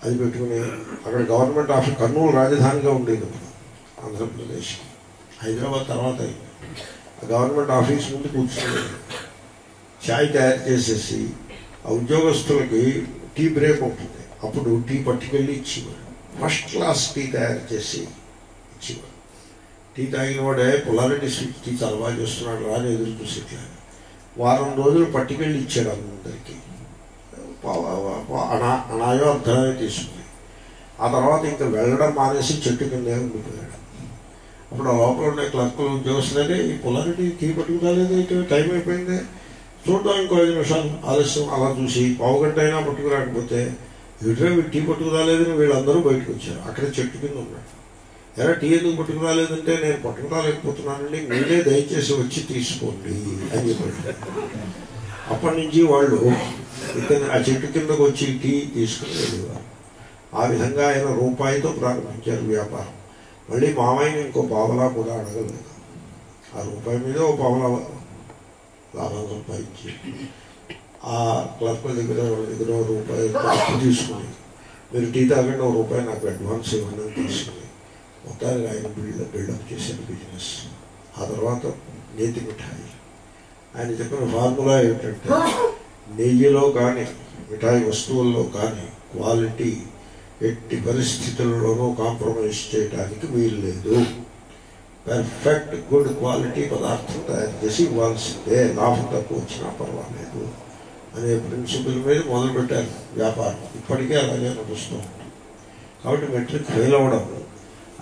అది పెట్టుకుని అక్కడ గవర్నమెంట్ ఆఫీస్ కర్నూలు రాజధానిగా ఉండేది ఆంధ్రప్రదేశ్. హైదరాబాద్ తర్వాత ఆ గవర్నమెంట్ ఆఫీస్ ముందు కూర్చుని చాయ్ తయారు చేసేసి ఆ ఉద్యోగస్తులకి టీ బ్రేక్ ఉంటుంది. అప్పుడు టీ పట్టుకెళ్ళి ఇచ్చేవారు. ఫస్ట్ క్లాస్ టీ తయారు చేసి ఇచ్చేవారు. టీ తాగిన వాడే పొలారెడ్డి స్వీట్ టీ చాలా బాగా చేస్తున్నాడు రాని ఎదురు చూసి ఇట్లా వారం రోజులు పట్టుకెళ్ళి ఇచ్చాడు అందరికీ. అనా అనాయో అర్థమే తీసుకుంది. ఆ తర్వాత ఇంకా వెళ్ళడం మానేసి చెట్టు కిందే ఉండిపోయాడు. అప్పుడు లోపల ఉండే క్లర్కులు ఉద్యోగస్తులనే ఈ పొలారిటీ టీ పట్టుకురాలేదు ఇటు టైం అయిపోయింది. చూద్దాం ఇంకో ఐదు నిమిషాలు. ఆలస్యం అలా చూసి పావు గంట అయినా పట్టుకురాకపోతే ఇటువే వీడు టీ పట్టుకురాలేదని వీళ్ళందరూ బయటకు వచ్చారు. అక్కడ చెట్టు కింద ఉన్నాడు. ఎలా టీ ఎందుకు పట్టుకురాలేదంటే నేను పట్టుకురాలేకపోతున్నానండి మీరే దయచేసి వచ్చి తీసుకోండి అని చెప్పాడు. అప్పటి నుంచి వాళ్ళు ఇతను ఆ చెట్టు కిందకు వచ్చి టీ తీసుకుని వెళ్ళేవారు ఆ విధంగా ఆయన రూపాయితో ప్రారంభించారు వ్యాపారం. మళ్ళీ మామయ్యని ఇంకో పావలా కూడా అడగలేదు. ఆ రూపాయి మీద ఓ పావలా లాభం సంపాదించి ఆ క్లర్క్ దగ్గర దగ్గర రూపాయి అప్పు తీసుకుని మీరు టీ తాగండి ఓ రూపాయి నాకు అడ్వాన్స్ ఇవ్వండి తీసుకుని మొత్తానికి ఆయన బిల్డప్ బిల్డప్ చేశారు బిజినెస్. ఆ తర్వాత నేతి మిఠాయి. ఆయన చెప్పిన ఫార్ములా ఏమిటంటే నెయ్యిలో కానీ మిఠాయి వస్తువుల్లో కానీ క్వాలిటీ ఎట్టి పరిస్థితుల్లోనూ కాంప్రమైజ్ చేయడానికి వీలు లేదు. పెర్ఫెక్ట్ గుడ్ క్వాలిటీ పదార్థం తయారు చేసి ఇవ్వాల్సిందే. లాభం తక్కువ వచ్చినా పర్వాలేదు అనే ప్రిన్సిపల్ మీద మొదలుపెట్టారు వ్యాపారం. ఇప్పటికే అలాగే నడుస్తూ ఉంటుంది కాబట్టి మెట్రిక్ ఫెయిల్ అవ్వడం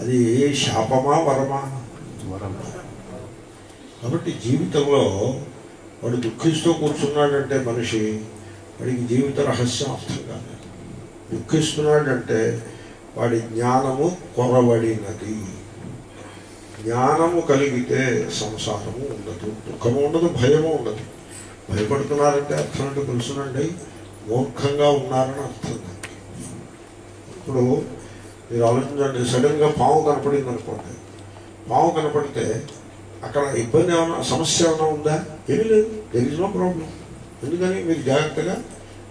అది శాపమా వరమా? వరం కాబట్టి జీవితంలో వాడు దుఃఖిస్తూ కూర్చున్నాడంటే మనిషి వాడికి జీవిత రహస్యం అర్థం కాదు. దుఃఖిస్తున్నాడంటే వాడి జ్ఞానము కొరబడినది జ్ఞానము కలిగితే సంసారము ఉండదు దుఃఖము ఉండదు భయము ఉండదు. భయపడుతున్నారంటే అర్థం అంటే తెలుసునండి. మూర్ఖంగా ఉన్నారని అర్థం. ఇప్పుడు మీరు ఆలోచించండి సడన్గా పాము కనపడింది అనుకోండి పాము కనపడితే అక్కడ ఇబ్బంది ఏమైనా సమస్య ఏమైనా ఉందా? ఏమీ లేదు. దెర్ ఇస్ నో ప్రాబ్లం ఎందుకని? మీరు జాగ్రత్తగా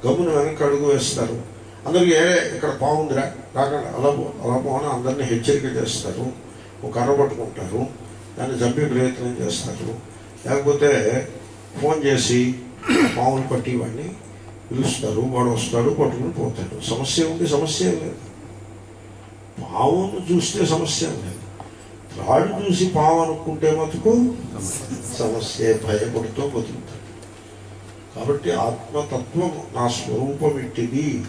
గమ్మున వెనక్కి అడుగు వేస్తారు. అందరికీ ఏ ఇక్కడ బాగుందిరా రాకండి అలా అలా అని అందరినీ హెచ్చరిక చేస్తారు. ఒక కర్ర పట్టుకుంటారు. దాన్ని చంపే ప్రయత్నం చేస్తారు. లేకపోతే ఫోన్ చేసి పావులు పట్టి వాడిని పిలుస్తారు. వాడు వస్తాడు పట్టుకుని పోతాడు. సమస్య ఉంది సమస్య లేదు. పావును చూస్తే సమస్య లేదు రాడు చూసి పావు అనుకుంటే మటుకు సమస్య భయపడుతూ బతుకుతాడు. కాబట్టి ఆత్మతత్వం నా స్వరూపం ఇట్టిది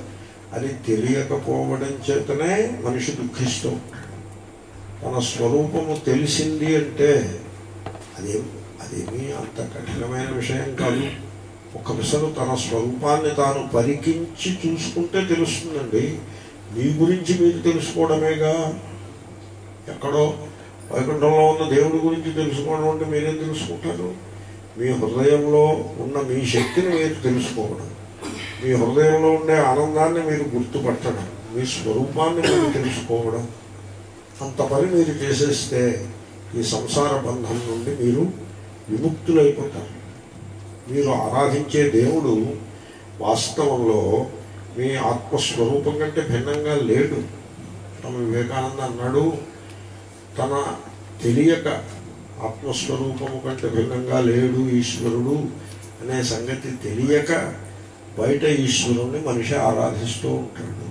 అని తెలియకపోవడం చేతనే మనిషి దుఃఖిస్తూ తన స్వరూపము తెలిసింది అంటే అదేం అదేమీ అంత కఠినమైన విషయం కాదు. ఒకసారి తన స్వరూపాన్ని తాను పరికించి చూసుకుంటే తెలుస్తుందండి. మీ గురించి మీరు తెలుసుకోవడమేగా? ఎక్కడో వైకుంఠంలో ఉన్న దేవుడి గురించి తెలుసుకోవడం అంటే మీరేం తెలుసుకుంటారు. మీ హృదయంలో ఉన్న మీ శక్తిని మీరు తెలుసుకోవడం. మీ హృదయంలో ఉండే ఆనందాన్ని మీరు గుర్తుపట్టడం. మీ స్వరూపాన్ని మీరు తెలుసుకోవడం. అంత పని మీరు చేసేస్తే ఈ సంసార బంధం నుండి మీరు విముక్తులైపోతారు. మీరు ఆరాధించే దేవుడు వాస్తవంలో మీ ఆత్మస్వరూపం కంటే భిన్నంగా లేడు. తమ వివేకానంద అన్నాడు తన తెలియక ఆత్మస్వరూపము కంటే భిన్నంగా లేడు ఈశ్వరుడు అనే సంగతి తెలియక బయట ఈశ్వరుణ్ణి మనిషి ఆరాధిస్తూ ఉంటాడు.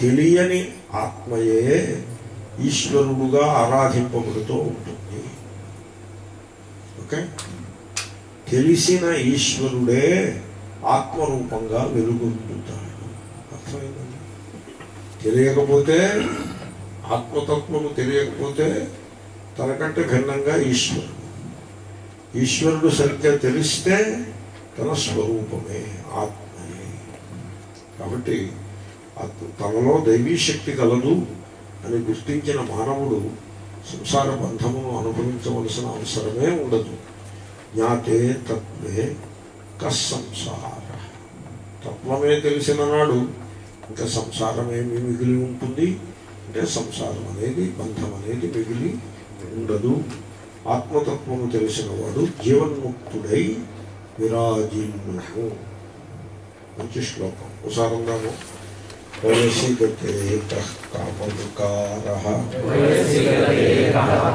తెలియని ఆత్మయే ఈశ్వరుడుగా ఆరాధింపబడుతూ ఉంటుంది. ఓకే? తెలిసిన ఈశ్వరుడే ఆత్మరూపంగా వెలుగొందుతాడు. అర్థమైందండి? తెలియకపోతే ఆత్మతత్వము తెలియకపోతే తనకంటే భిన్నంగా ఈశ్వరుడు. ఈశ్వరుడు సరిగ్గా తెలిస్తే తన స్వరూపమే ఆత్మయే. కాబట్టి తనలో దైవీ శక్తి కలదు అని గుర్తించిన మానవుడు సంసార బంధమును అనుభవించవలసిన అవసరమే ఉండదు. జ్ఞాతే తత్వే కస్సంసార తత్వమే తెలిసిన నాడు ఇంకా సంసారమేమి మిగిలి ఉంటుంది. అంటే సంసారం అనేది బంధం అనేది మిగిలి ఉండదు. ఆత్మతత్వము తెలిసిన వాడు జీవన్ముక్తుడై విరాజిల్లును మంచి శ్లోకం. ఉసారందాము వయసి గతే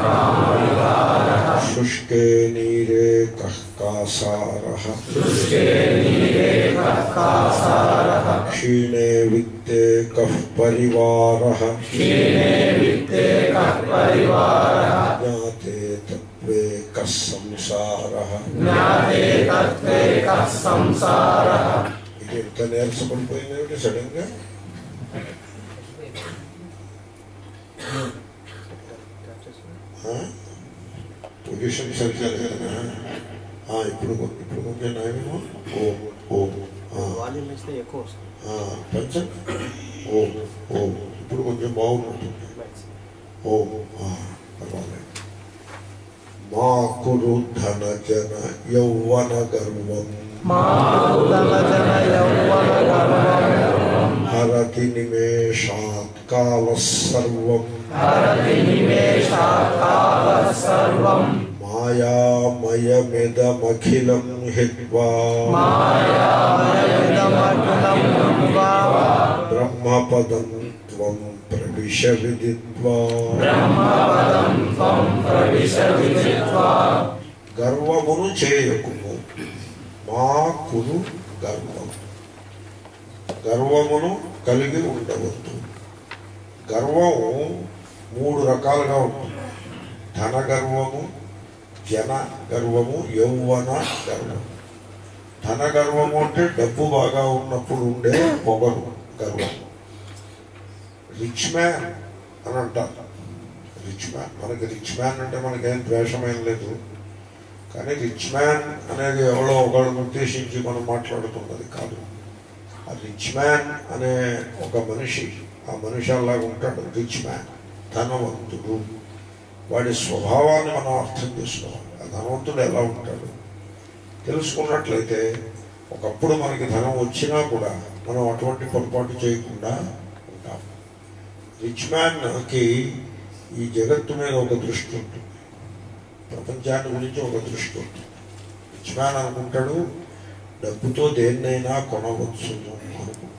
కామవికార శుష్కే నీరే కాసార క్షీణే విత్తే కః పరివార జ్ఞాతే తత్వే కः సంసార ఇది ఎంత నీరసపడిపోయింది సడన్గా పొజిషన్ సరిగ్గా లేదా ఆ, ఇప్పుడు కొ- ఇప్పుడు కొంచెం నయమేమో ఓ ఓ ఆ, వాల్యూమ్ ఇస్తే ఎక్కువ వస్తుంది ఆ, పెంచండి ఓ ఓ ఇప్పుడు కొంచెం బాగుంటుంది ఓ ఆ, పర్వాలేదు మా కురు ధన జన యౌవన గర్వం హరతి నిమేషాత్ కాల సర్వం ప్రవిశ విదిత్వా గర్వమును చేయకుము మా కురు గర్వం. గర్వమును కలిగి ఉండవద్దు. గర్వం మూడు రకాలుగా ఉంటుంది. ధన గర్వము జన గర్వము యౌవన గర్వము ధన గర్వము అంటే డబ్బు బాగా ఉన్నప్పుడు ఉండే పొగరు గర్వం. రిచ్ మ్యాన్ అని అంటారు. రిచ్ మ్యాన్ మనకి రిచ్ మ్యాన్ అంటే మనకేం ద్వేషమేం లేదు. కానీ రిచ్ మ్యాన్ అనేది ఎవరో ఒకళ్ళని ఉద్దేశించి మనం మాట్లాడుతున్నది కాదు. ఆ రిచ్ మ్యాన్ అనే ఒక మనిషి ఆ మనిషి అలాగా ఉంటాడు రిచ్ మ్యాన్ ధనవంతుడు వాడి స్వభావాన్ని మనం అర్థం చేసుకోవాలి. ఆ ధనవంతుడు ఎలా ఉంటాడు? తెలుసుకున్నట్లయితే ఒకప్పుడు మనకి ధనం వచ్చినా కూడా మనం అటువంటి పొరపాటు చేయకుండా ఉంటాం. రిచ్ మ్యాన్కి ఈ జగత్తు మీద ఒక దృష్టి ఉంటుంది. ప్రపంచాన్ని గురించి ఒక దృష్టి ఉంటుంది. రిచ్ మ్యాన్ అనుకుంటాడు డబ్బుతో దేన్నైనా కొనవచ్చు అనుకుంటాడు.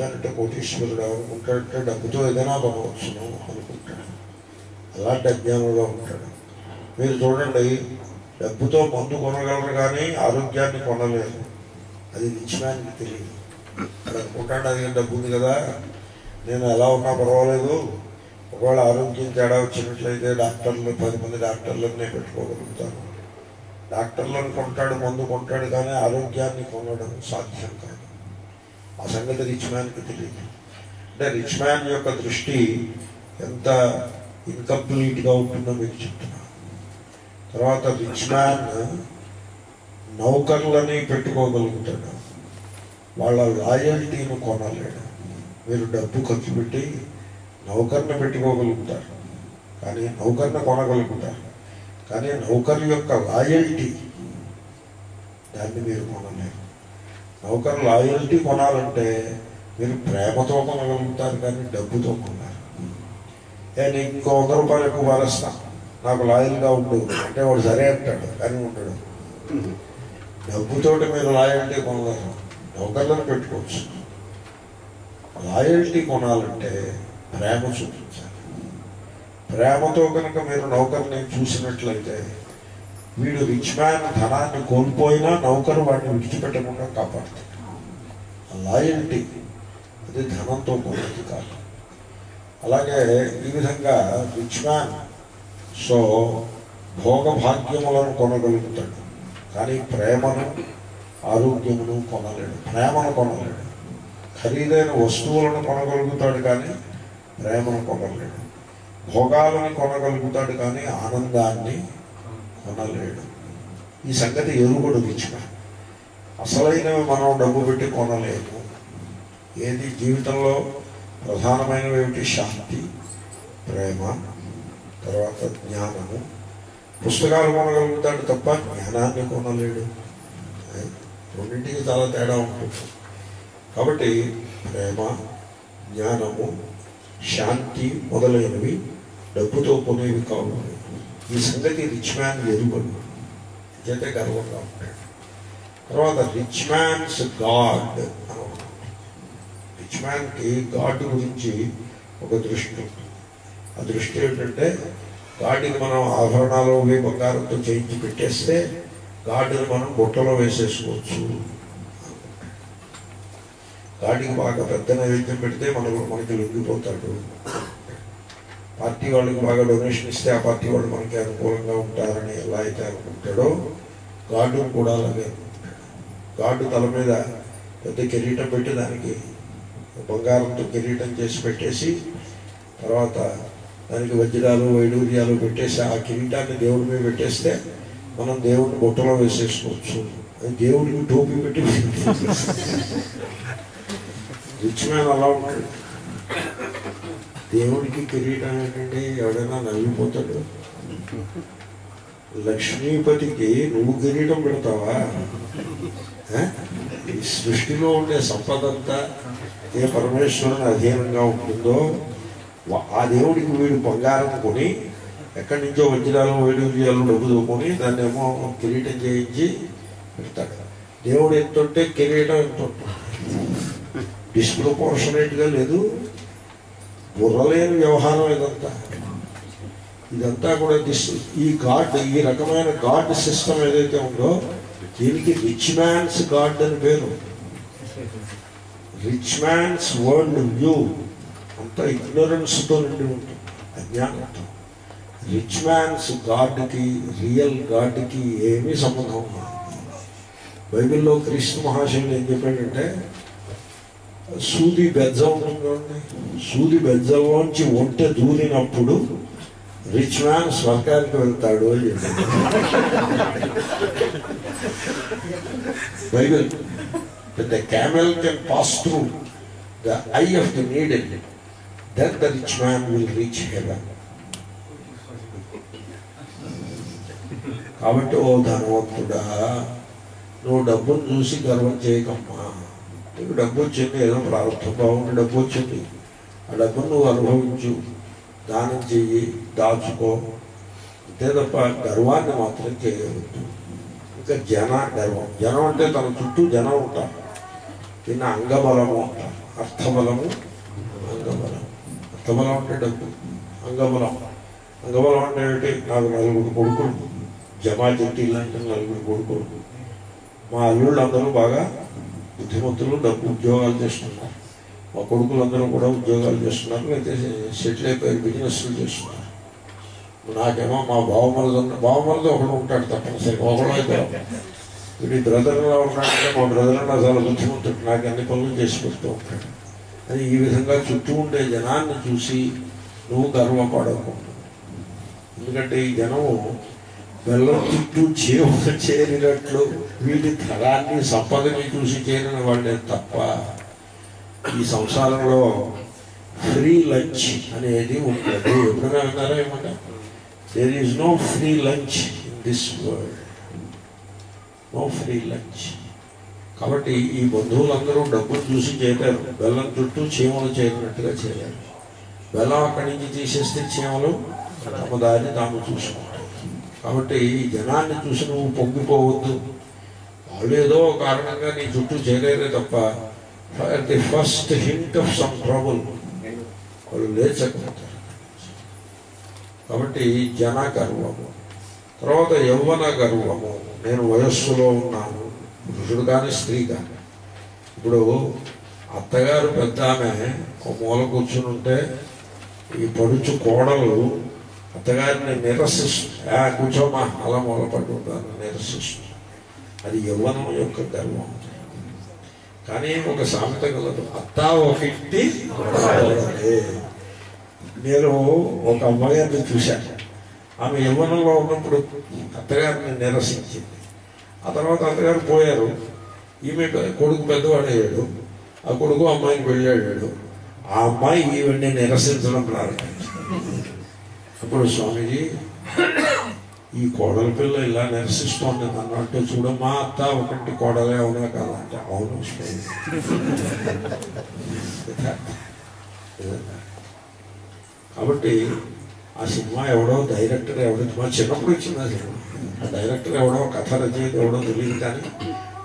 అంటే కోటీశ్వరుడు అనుకుంటాడంటే డబ్బుతో ఏదైనా కొనవచ్చును అనుకుంటాడు. అలాంటి అజ్ఞానంలో ఉంటాడు. మీరు చూడండి డబ్బుతో మందు కొనగలరు కానీ ఆరోగ్యాన్ని కొనలేరు. అది రిచ్మ్యాన్కి తెలియదు. అది అనుకుంటాడు అది డబ్బు ఉంది కదా? నేను ఎలా ఉన్నా పర్వాలేదు. ఒకవేళ ఆరోగ్యం తేడా వచ్చినట్లయితే డాక్టర్లు పది మంది డాక్టర్లనే పెట్టుకోగలుగుతాను డాక్టర్లను కొంటాడు మందు కొంటాడు కానీ ఆరోగ్యాన్ని కొనడం సాధ్యం కాదు. ఆ సంగతి రిచ్ మ్యాన్కి తెలియదు. అంటే రిచ్ మ్యాన్ యొక్క దృష్టి ఎంత ఇన్కంప్లీట్గా ఉంటుందో మీకు చెప్తున్నా. తర్వాత రిచ్ మ్యాన్ నౌకర్లని పెట్టుకోగలుగుతాడు. వాళ్ళ లాయల్టీని కొనలేడు. మీరు డబ్బు ఖర్చు పెట్టి నౌకర్ని పెట్టుకోగలుగుతారు. కానీ నౌకర్ని కొనగలుగుతారు. కానీ నౌకర్ యొక్క లాయల్టీ దాన్ని మీరు కొనలేరు. నౌకర్ లాయల్టీ కొనాలంటే మీరు ప్రేమతో కొనగలుగుతారు కానీ డబ్బుతో కొన్నారు నేను ఇంకో వంద రూపాయలు ఎక్కువ మారేస్తా నాకు లాయల్గా ఉండు. అంటే వాడు సరే అంటాడు కానీ ఉంటాడు డబ్బుతోటి మీరు లాయల్టీ కొనలేరు. నౌకర్లను పెట్టుకోవచ్చు. లాయల్టీ కొనాలంటే ప్రేమ చూపించాలి. ప్రేమతో కనుక మీరు నౌకర్ని చూసినట్లయితే వీడు రిచ్ మ్యాన్ ధనాన్ని కోల్పోయినా నౌకరు వాడిని విడిచిపెట్టకుండా కాపాడుతాడు. లాయల్టీ అది ధనంతో కొనేది కాదు. అలాగే ఈ విధంగా రిచ్ మ్యాన్ సో భోగభాగ్యములను కొనగలుగుతాడు. కానీ ప్రేమను ఆరోగ్యమును కొనలేడు. ప్రేమను కొనలేడు. ఖరీదైన వస్తువులను కొనగలుగుతాడు కానీ ప్రేమను కొనలేడు. భోగాలను కొనగలుగుతాడు కానీ ఆనందాన్ని కొనలేడు ఈ సంగతి ఎరుగుడు రిచ్గా అసలైనవి మనం డబ్బు పెట్టి కొనలేము ఏది? జీవితంలో ప్రధానమైనవి ఏమిటి? శాంతి ప్రేమ తర్వాత జ్ఞానము. పుస్తకాలు కొనగలుగుతాడు తప్ప జ్ఞానాన్ని కొనలేడు. రెండింటికి చాలా తేడా ఉంటుంది. కాబట్టి ప్రేమ జ్ఞానము శాంతి మొదలైనవి డబ్బుతో కొనేవి కావాలి ఈ సంగతి రిచ్ మ్యాన్ ఎరుగడు అయితే గర్వంగా ఉంటాడు. తర్వాత రిచ్ మ్యాన్స్ గాడ్ అని రిచ్ మ్యాన్కి గాడ్ గురించి ఒక దృష్టి ఉంటుంది. ఆ దృష్టి ఏంటంటే గాడికి మనం ఆభరణాలు బంగారంతో చేయించి పెట్టేస్తే గాడిని మనం బుట్టలో వేసేసుకోవచ్చు. గాడికి బాగా పెద్ద నైవేద్యం పెడితే మనకు మనకి లొంగిపోతాడు. పార్టీ వాళ్ళకి బాగా డొనేషన్ ఇస్తే ఆ పార్టీ వాళ్ళు మనకి అనుకూలంగా ఉంటారని ఎలా అయితే అనుకుంటాడో గాడు కూడా అలాగే గాడు తల మీద పెద్ద కిరీటం పెట్టి దానికి బంగారంతో కిరీటం చేసి పెట్టేసి తర్వాత దానికి వజ్రాలు వైడూర్యాలు పెట్టేసి ఆ కిరీటాన్ని దేవుడి మీద పెట్టేస్తే మనం దేవుడిని బుట్టలో వేసేసుకోవచ్చు. అది దేవుడికి టోపీ పెట్టి రిచ్ మ్యాన్ అలా ఉంటాడు. దేవుడికి కిరీటం ఏంటంటే ఎవడైనా నవ్విపోతాడు లక్ష్మీపతికి నువ్వు కిరీటం పెడతావా? ఈ సృష్టిలో ఉండే సంపద అంతా ఏ పరమేశ్వరుని అధీనంగా ఉంటుందో ఆ దేవుడికి వీడు బంగారం కొని ఎక్కడి నుంచో వజ్రాలు వైడూర్యాలు డబ్బు దూకొని దాన్ని ఏమో కిరీటం చేయించి పెడతాడు. దేవుడు ఎంతుంటే కిరీటం ఎంత ఉంటుంది డిస్ప్రపోర్షనేట్గా లేదు. బుర్రలేని వ్యవహారం ఇదంతా. ఇదంతా కూడా దిస్ ఈ గాడ్ ఈ రకమైన గాడ్ సిస్టమ్ ఏదైతే ఉందో దీనికి రిచ్ మ్యాన్స్ గాడ్ అని పేరు. రిచ్ మ్యాన్స్ వరల్డ్ వ్యూ అంతా ఇగ్నోరెన్స్తో నిండి ఉంటుంది. అజ్ఞానంతో. రిచ్ మ్యాన్స్ గాడ్కి రియల్ గాడ్కి ఏమీ సంబంధం ఉండదు బైబిల్లో కృష్ణ మహాశివుడు ఏం చెప్పాడంటే సూది బెజ్జ సూది బెజ్జలోంచి ఒంటె దూరినప్పుడు రిచ్ మ్యాన్ స్వర్గానికి వెళ్తాడు అని చెప్పాడు. Bible the camel can pass through the eye of the needle than the rich man will reach heaven కాబట్టి ఓ ధనవంతుడా నువ్వు డబ్బును చూసి గర్వం చేయకమ్మా. నీకు డబ్బు వచ్చింది ఏదో ప్రారంభం బాగుండి డబ్బు వచ్చింది. ఆ డబ్బును నువ్వు అనుభవించు దానం చెయ్యి దాచుకో. అంతే తప్ప గర్వాన్ని మాత్రం చేయవద్దు. ఇంకా జన గర్వం. జనం అంటే తన చుట్టూ జనం ఉంటారు. దీన్ని అంగబలము అంటారు. అర్థబలము అంగబలం అర్థబలం అంటే డబ్బు అంగబలం. అంగబలం అంటే ఏంటి నాకు నలుగురు కొడుకులు. జమా చెట్టి ఇలాంటి నలుగురు కొడుకులు. మా అల్లుళ్ళు అందరూ బాగా బుద్ధిమంతులు డబ్బు ఉద్యోగాలు చేస్తున్నారు. మా కొడుకులందరూ కూడా ఉద్యోగాలు చేస్తున్నారు. లేకపోతే సెటిల్ అయిపోయి బిజినెస్లు చేస్తున్నారు. నాకేమో మా బావమరద బావమరద ఒకడు ఉంటాడు తప్పనిసరిగా. ఒకడు అయితే వీడి బ్రదర్లో ఉన్నాడంటే మా బ్రదర్ నా చాలా బుద్ధిమంతుడు. నాకు అన్ని పనులు చేసి పెడుతూ ఉంటాడు. అని ఈ విధంగా చుట్టూ ఉండే జనాన్ని చూసి నువ్వు గర్వపడకుండా ఎందుకంటే ఈ జనము బెల్లం చుట్టూ జీవన చేరినట్లు వీటి ధనాన్ని సంపదని చూసి చేరిన వాళ్ళే తప్ప ఈ సంసారంలో ఫ్రీ లంచ్ అనేది ఉంటుంది ఎప్పుడైనా విన్నారా ఏమన్నా there is no free lunch in this world no free lunch కాబట్టి ఈ బంధువులందరూ డబ్బులు చూసి చేరారు. బెల్లం చుట్టూ చీమలు చేరినట్టుగా చేరారు. బెల్లం అక్కడి నుంచి తీసేస్తే చీమలు తమ దారిని తాము చూసుకోవాలి. కాబట్టి ఈ జనాన్ని చూసి నువ్వు పొంగిపోవద్దు. వాళ్ళు ఏదో ఒక కారణంగా నీ చుట్టూ చేరేరే తప్ప at the first hint of some trouble వాళ్ళు లేచకపోతారు. కాబట్టి జన గర్వము తర్వాత యవ్వన గర్వము నేను వయస్సులో ఉన్నాను పురుషుడు కానీ స్త్రీ కానీ ఇప్పుడు అత్తగారు పెద్ద ఆమె ఒక మూల కూర్చుని ఉంటే ఈ పడుచు కోడలు అత్తగారిని నిరసిస్తుంది ఆ కూర్చోమా అలా మూల పడి నిరసిస్తుంది అది యవ్వనం యొక్క గర్వం. కానీ ఒక సామెత కలదు అత్త ఒక ఇంటి నేను ఒక అమ్మగారిని చూశాను ఆమె యవ్వనంలో ఉన్నప్పుడు అత్తగారిని నిరసించింది. ఆ తర్వాత అత్తగారు పోయారు. ఈమె కొడుకు పెద్దవాడయ్యాడు. ఆ కొడుకు అమ్మాయిని వెళ్ళాడు ఆ అమ్మాయి ఈవిడ్ని నిరసించడం ప్రారంభించింది. అప్పుడు స్వామీజీ ఈ కోడల పిల్ల ఇలా నిరసిస్తోంది అంటే చూడమ్మా అత్త ఒకటి కోడలే అవునా కదా అంటే అవును కాబట్టి ఆ సినిమా ఎవడో డైరెక్టర్ ఎవడో మా చిన్నప్పుడు ఇచ్చింది ఆ సినిమా. ఆ డైరెక్టర్ ఎవడో కథ రచయిత ఎవడో తెలియదు కానీ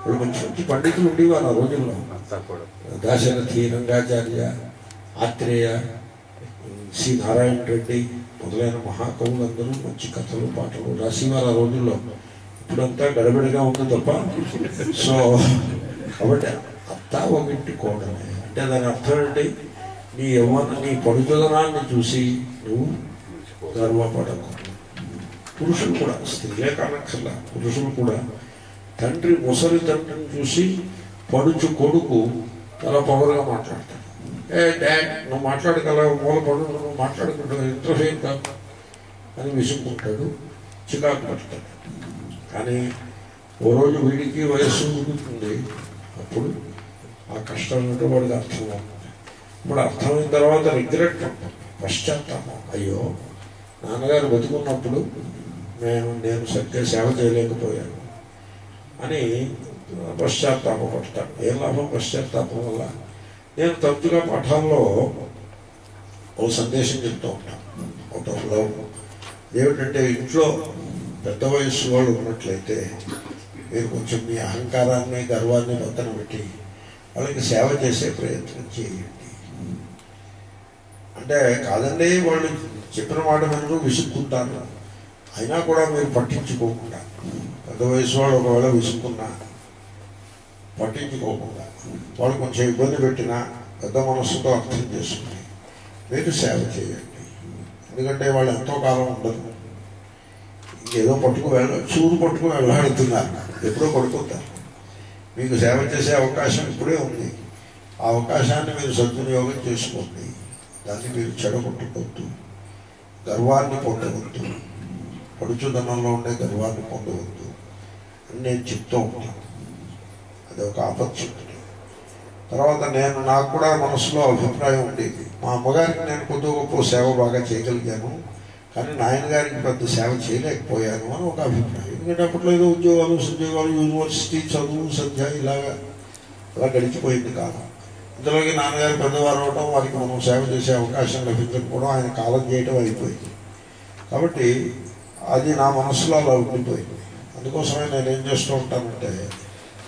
వాళ్ళు మంచి మంచి పండితులు ఉండేవారు ఆ రోజుల్లో. దాశరథి రంగాచార్య ఆత్రేయ సి. నారాయణ రెడ్డి మొదలైన మహాకవులందరూ మంచి కథలు పాటలు రాసేవారు ఆ రోజుల్లో. ఇప్పుడంతా గడబడిగా ఉంది తప్ప. సో కాబట్టి అత్త ఒకటి కోటమే అంటే దాని అర్థం ఏంటి? నీ యవ్వన నీ పడుతుదనాన్ని చూసి నువ్వు గర్వపడకు పురుషులు కూడా స్త్రీలే కానక్కర్లా పురుషులు కూడా తండ్రి ముసలి తండ్రిని చూసి పడుచు కొడుకు చాలా పవర్గా మాట్లాడతాడు. ఏ డాడ్ నువ్వు మాట్లాడగల మూల పడు నువ్వు మాట్లాడుకుంటావు? ఇంటర్ఫేర్ కాదు అని విసుక్కుంటాడు. చికాకు పడతాడు. కానీ ఓ రోజు వీడికి వయస్సు ఉంటుంది అప్పుడు ఆ కష్టం ఏంటో వాడికి అర్థమవుతుంది. ఇప్పుడు అర్థమైన తర్వాత రిగ్రెట్ పశ్చాత్తాపం. అయ్యో నాన్నగారు బతుకున్నప్పుడు నేను నేను సరిగ్గా సేవ చేయలేకపోయాను అని పశ్చాత్తాపడతాను ఏ లాభం? పశ్చాత్తాపం వల్ల నేను తరచుగా పాఠాల్లో ఓ సందేశం చెప్తూ ఉంటాను అవుట్ ఆఫ్ లవ్. ఏమిటంటే ఇంట్లో పెద్ద వయస్సు వాళ్ళు ఉన్నట్లయితే మీరు కొంచెం మీ అహంకారాన్ని గర్వాన్ని పక్కన పెట్టి వాళ్ళకి సేవ చేసే ప్రయత్నం చేయండి. అంటే కాదండి వాళ్ళు చెప్పిన మాట వినరు విసుక్కుంటారు. అయినా కూడా మీరు పట్టించుకోకుండా పెద్ద వయసు వాళ్ళు ఒకవేళ విసుక్కున్నా పట్టించుకోకుండా వాళ్ళు కొంచెం ఇబ్బంది పెట్టినా పెద్ద మనస్సుతో అర్థం చేసుకుని మీరు సేవ చేయండి. ఎందుకంటే వాళ్ళు ఎంతో కాలం ఉండదు ఇంకేదో పట్టుకు వెళ్ళ చూరు పట్టుకు వెళ్ళాడుతున్నారు. ఎప్పుడో పడుకుంటారు మీకు సేవ చేసే అవకాశం ఇప్పుడే ఉంది. ఆ అవకాశాన్ని మీరు సద్వినియోగం చేసుకోండి. దాన్ని మీరు చెడగొట్టుకోవద్దు. గర్వాన్ని పొందవద్దు. పడుచుదనంలో ఉండే గర్వాన్ని పొందవద్దు. అని నేను చెప్తూ ఉంటాను. అది ఒక ఆపర్చునిటీ. తర్వాత నేను నాకు కూడా మనసులో అభిప్రాయం ఉండేది. మా అమ్మగారికి నేను కొద్ది గొప్ప సేవ బాగా చేయగలిగాను. కానీ నాయనగారికి పెద్ద సేవ చేయలేకపోయాను అని ఒక అభిప్రాయం. ఎందుకంటే అప్పట్లో ఏదో ఉద్యోగాలు ఉద్యోగాలు యూనివర్సిటీ చదువు సంధ్య ఇలాగా అలా గడిచిపోయింది కాలం. ఇంతలోకి నాన్నగారు పెద్దవారు అవడం వారికి మనం సేవ చేసే అవకాశం లభించకపోవడం ఆయన కాలం చేయటం అయిపోయింది. కాబట్టి అది నా మనసులో అలా ఉండిపోయింది. అందుకోసమే నేను ఏం చేస్తూ ఉంటానంటే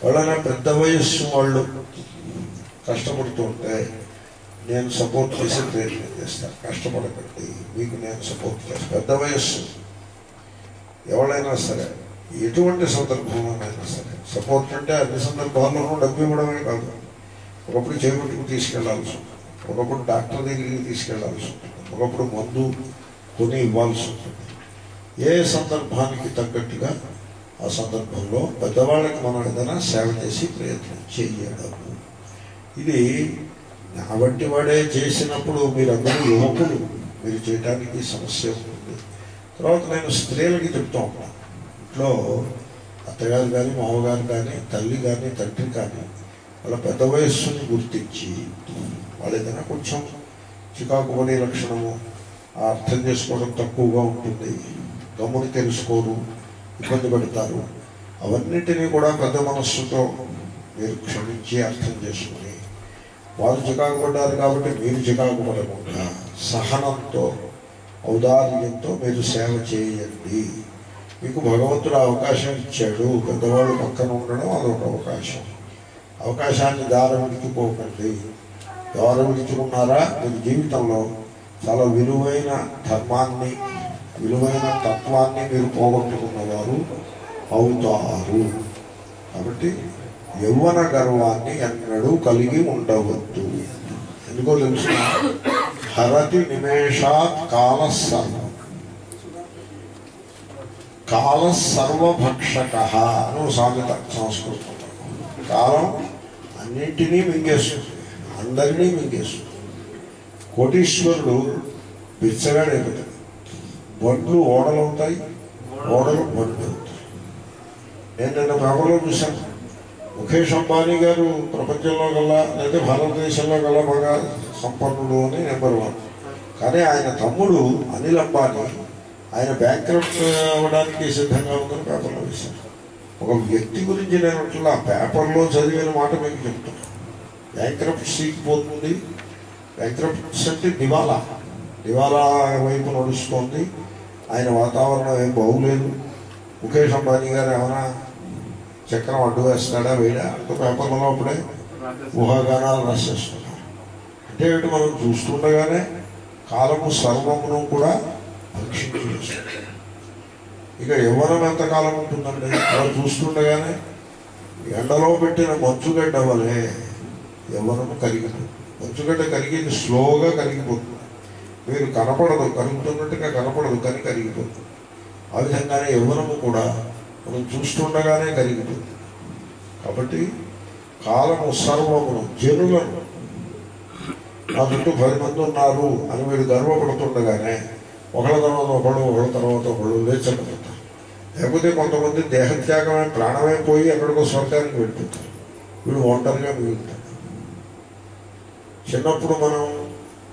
వాళ్ళైనా పెద్ద వయస్సు వాళ్ళు కష్టపడుతూ ఉంటే నేను సపోర్ట్ చేసే ప్రయత్నం చేస్తాను. కష్టపడకండి మీకు నేను సపోర్ట్ చేస్తాను. పెద్ద వయస్సు. ఎవరైనా సరే ఎటువంటి సందర్భంలోనైనా సరే సపోర్ట్ అంటే అన్ని సందర్భాల్లోనూ డబ్బు ఇవ్వడమే కాదు. ఒకప్పుడు చేపట్టుకు తీసుకెళ్ళాల్సి ఉంటుంది. ఒకప్పుడు డాక్టర్ దగ్గరికి తీసుకెళ్ళాల్సి ఉంటుంది. ఒకప్పుడు మందు కొని ఇవ్వాల్సి ఉంటుంది. ఏ సందర్భానికి తగ్గట్టుగా ఆ సందర్భంలో పెద్దవాళ్ళకి మనం ఏదైనా సేవ చేసి ప్రయత్నం చేయడము ఇది నా వంటి వాడే చేసినప్పుడు మీరందరూ యువకులు మీరు చేయడానికి సమస్య ఉంటుంది. తర్వాత నేను స్త్రీలకి చెప్తూ ఉంటాను ఇంట్లో అత్తగారు కానీ మామగారు కానీ తల్లి కానీ తండ్రి కానీ వాళ్ళ పెద్ద వయస్సుని గుర్తించి వాళ్ళు ఏదైనా కొంచెం చికాకు పడే లక్షణము అర్థం చేసుకోవడం తక్కువగా ఉంటుంది. గమ్ముని తెలుసుకోరు. ఇబ్బంది పడతారు. అవన్నిటినీ కూడా పెద్ద మనస్సుతో మీరు క్షమించి అర్థం చేసుకుని వారు చికాకు పడ్డారు కాబట్టి మీరు చికాకు పడకుండా సహనంతో ఔదార్యంతో మీరు సేవ చేయండి. మీకు భగవంతుడు అవకాశం ఇచ్చాడు. పెద్దవాళ్ళు పక్కన ఉండడం అదొక అవకాశం. అవకాశాన్ని దారం విడిచిపోకండి ఎవరు విడుచుకున్నారా మీరు జీవితంలో చాలా విలువైన ధర్మాన్ని విలువైన తత్వాన్ని మీరు పోగొట్టుకున్నవారు అవుతారు. కాబట్టి యవ్వన గర్వాన్ని ఎన్నడూ కలిగి ఉండవద్దు. ఎందుకో తెలుసు? హరతి నిమేషాత్ కాల సర్వం కాల సర్వభక్షక అని సామెత సంస్కృతం. కాలం అన్నింటినీ మింగేస్తుంది అందరినీ మింగేస్తుంది. కోటీశ్వరుడు బిచ్చగాడైపోతాడు వడ్లు ఓడలు అవుతాయి ఓడలు వడ్లు అవుతాయి నేను నిన్న పేపర్లో చూశాను ముఖేష్ అంబానీ గారు ప్రపంచంలో కల్లా లేదా భారతదేశంలో కల్లా బాగా సంపన్నుడు అని నెంబర్ వన్. కానీ ఆయన తమ్ముడు అనిల్ అంబానీ ఆయన బ్యాంక్రప్ట్ అవ్వడానికి సిద్ధంగా ఉందని పేపర్లో వేశారు ఒక వ్యక్తి గురించి నేను అట్లా పేపర్లో చదివిన మాట మీకు చెప్తాను బ్యాంక్రప్ట్ సీక్ పోతుంది బ్యాంక్రప్ట్స్ అంటే దివాలా దివాలా వైపు నడుస్తోంది. ఆయన వాతావరణం ఏం బాగులేదు. ముఖేష్ అంబానీ గారు ఏమైనా చక్రం అడ్డు వేస్తాడా వేడా అంటూ పేపర్లలో అప్పుడే ఊహాగానాలు రాసేస్తున్నారు. అంటే ఏంటి మనం చూస్తుండగానే కాలము సర్వమును కూడా భక్షించి ఇక యవ్వనం ఎంతకాలం ఉంటుందండి? అలా చూస్తుండగానే ఎండలో పెట్టిన మంచుగడ్డ వలె యవ్వనము కరిగిపోతుంది. మంచుగడ్డ కరిగింది స్లోగా కరిగిపోతుంది. మీరు కనపడదు కరుగుతున్నట్టుగా కనపడదు కానీ కరిగిపోతుంది. ఆ విధంగానే యవ్వనము కూడా మనం చూస్తుండగానే కరిగిపోతుంది. కాబట్టి కాలము సర్వమును జనులను నా చుట్టూ పది మంది ఉన్నారు అని మీరు గర్వపడుతుండగానే ఒకళ్ళ తర్వాత ఒకళ్ళు ఒకళ్ళ తర్వాత ఒకళ్ళు లేచకపోతారు. లేకపోతే కొంతమంది దేహత్యాగమే ప్రాణమే పోయి ఎక్కడికో స్వర్గానికి వెళ్ళిపోతారు. వీడు ఒంటరిగా మిగులుతాడు చిన్నప్పుడు మనం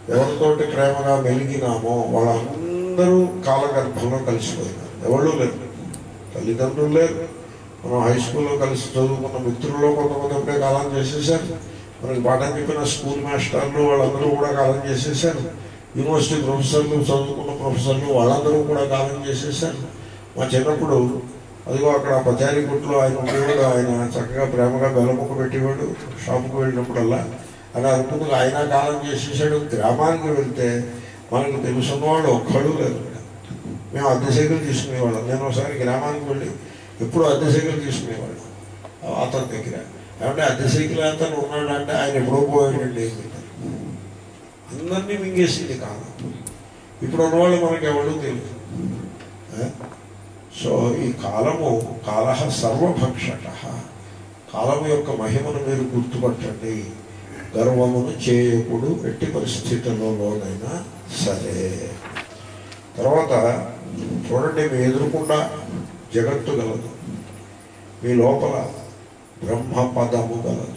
ఎవరితోటి ప్రేమగా మెలిగినామో వాళ్ళందరూ కాలగర్భంలో కలిసిపోయినారు. ఎవరు లేరు. తల్లిదండ్రులు లేరు. మనం హై స్కూల్లో కలిసి చదువుకున్న మిత్రుల్లో కొంతమంది అప్పుడే కాలం చేసేసారు మనకి పాఠం చెప్పిన స్కూల్ మాస్టర్లు వాళ్ళందరూ కూడా కాలం చేసేసారు యూనివర్సిటీ ప్రొఫెసర్లు చదువుకున్న ప్రొఫెసర్లు వాళ్ళందరూ కూడా కాలం చేసేసారు మా చిన్నప్పుడు అదిగో అక్కడ పచారీ గుట్లో ఆయన ఉండేవాడు. ఆయన చక్కగా ప్రేమగా బెల్లముక్క పెట్టేవాడు. షాపుకు వెళ్ళినప్పుడల్లా అని అనుకుందుకు ఆయన కాలం చేసేసాడు. గ్రామానికి వెళ్తే మనకు తెలుసున్న వాళ్ళు ఒక్కడు లేదు. మేము అద్దె సైకిల్ తీసుకునేవాళ్ళం. నేను ఒకసారి గ్రామానికి వెళ్ళి ఎప్పుడు అద్దె సైకిల్ తీసుకునేవాళ్ళం. అతని దగ్గర. ఏమంటే అద్దె సైకిల్ అతను ఉన్నాడంటే ఆయన ఎప్పుడో పోయాడండి ఏం చెప్పారు అందరినీ మింగేసింది కాలం ఇప్పుడు ఉన్నవాళ్ళు మనకి ఎవరు తెలియదు. సో ఈ కాలము కాల సర్వభక్షక కాలం యొక్క మహిమను మీరు గుర్తుపట్టండి. గర్వమును చేయకుడు ఎట్టి పరిస్థితులలోనైనా సరే. తర్వాత చూడండి మీ ఎదురుకుండా జగత్తు గలదు. మీ లోపల బ్రహ్మ పదము గలదు.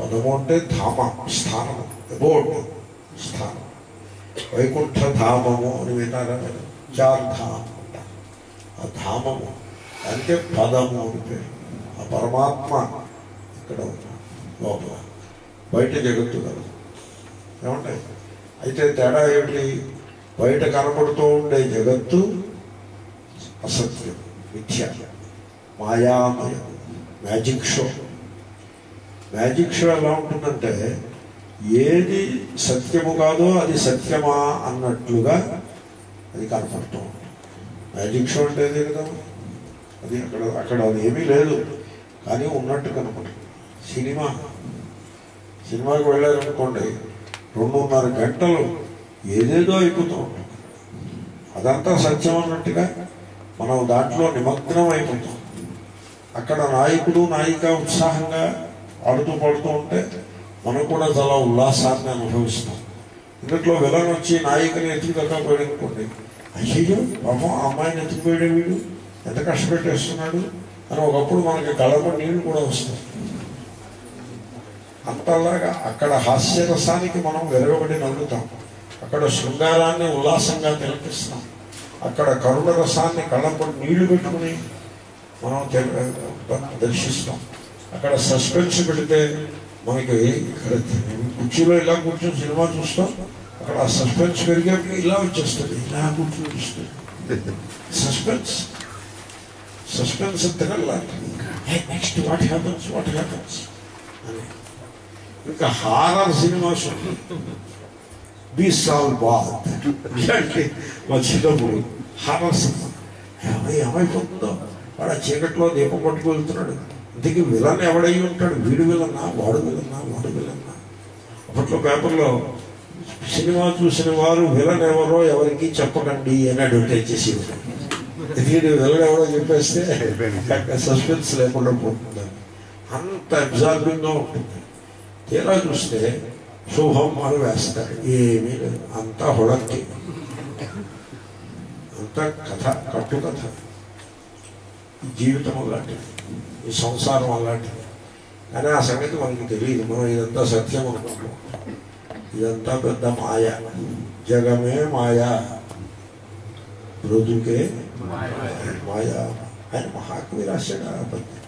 పదము అంటే ధామ స్థానము అబోర్డ్ స్థానం. వైకుంఠ ధామము అని విన్నారా చార్ ధామం ఆ ధామము అంటే పదము అని పేరు. ఆ పరమాత్మ ఇక్కడ ఉన్నాడు లోపల. బయట జగత్తు కలదు అయితే తేడా ఏమిటి? బయట కనపడుతూ ఉండే జగత్తు అసత్యం మిథ్య మాయామయం మ్యాజిక్ షో మ్యాజిక్ షో ఎలా ఉంటుందంటే ఏది సత్యము కాదో అది సత్యమా అన్నట్లుగా అది కనపడుతూ ఉంటుంది. మ్యాజిక్ షో అంటే అదే కదా? అది అక్కడ అక్కడ అది ఏమీ లేదు. కానీ ఉన్నట్టు కనపడుతుంది. సినిమా. సినిమాకి వెళ్ళారనుకోండి రెండున్నర గంటలు ఏదేదో అయిపోతూ ఉంటుంది. అదంతా సత్యం అన్నట్టుగా మనం దాంట్లో నిమగ్నం అయిపోతాం. అక్కడ నాయకుడు నాయిక ఉత్సాహంగా ఆడుతూ పాడుతూ ఉంటే మనం కూడా చాలా ఉల్లాసాన్ని అనుభవిస్తాం. ఇందులో విలన్ వచ్చి నాయికని ఎత్తుకుపోయాడు అనుకోండి అయ్యో పాపం ఆ అమ్మాయిని ఎత్తుకుపోయాడు వీడు? ఎంత కష్టపెట్టేస్తున్నాడు? అని ఒకప్పుడు మనకి కళ్ళలో నీళ్ళు కూడా వస్తాయి. అంతలాగా అక్కడ హాస్యరసానికి మనం వెరగబడి నవ్వుతాం. అక్కడ శృంగారాన్ని ఉల్లాసంగా తిలకిస్తాం. అక్కడ కరుణ రసాన్ని కళ్ళప్పుడు నీళ్ళు పెట్టుకుని మనం దర్శిస్తాం. అక్కడ సస్పెన్స్ పెడితే మనకి కుర్చీలో ఇలా కూర్చొని సినిమా చూస్తాం. అక్కడ ఆ సస్పెన్స్ పెరిగేప్పుడు ఇలా వచ్చేస్తుంది. ఇలా కూర్చొని చూస్తుంది. Suspense. Suspense తిరగలాంటి next what happens what happens అని. ఇంకా హారర్ సినిమాస్ బీ సాల్ బాత్ మా చిన్నప్పుడు హారర్ సినిమా. ఏమై ఏమైపోతుందో? వాడు ఆ చీకట్లో దీపం పట్టుకు వెళ్తున్నాడు. ఇంతకీ విలన్ ఎవడై ఉంటాడు? వీడు విలన్నా వాడు విలన్నా వాడు విలన్నా అప్పట్లో పేపర్లో సినిమా చూసిన వారు విలన్ ఎవరో ఎవరికి చెప్పకండి అని అడ్వర్టైజ్ చేసి వీడు విలన్ ఎవరో చెప్పేస్తే సస్పెన్స్ లేకుండా పోతుంది. అంత అబ్జార్బింగ్గా ఉంటుంది. తీరా చూస్తే శుభం అని వేస్తారు ఏమీ లేదు అంతా హుళక్కి అంతా కథ కట్టు కథ ఈ జీవితం అలాంటిది ఈ సంసారం అలాంటిది కానీ ఆ సంగతి మనకి తెలియదు మనం ఇదంతా సత్యం అనుకుంటాం ఇదంతా పెద్ద మాయ జగమే మాయ బ్రతుకే మాయ ఆయన మహాకవి రాశాడు ఆ పద్యం.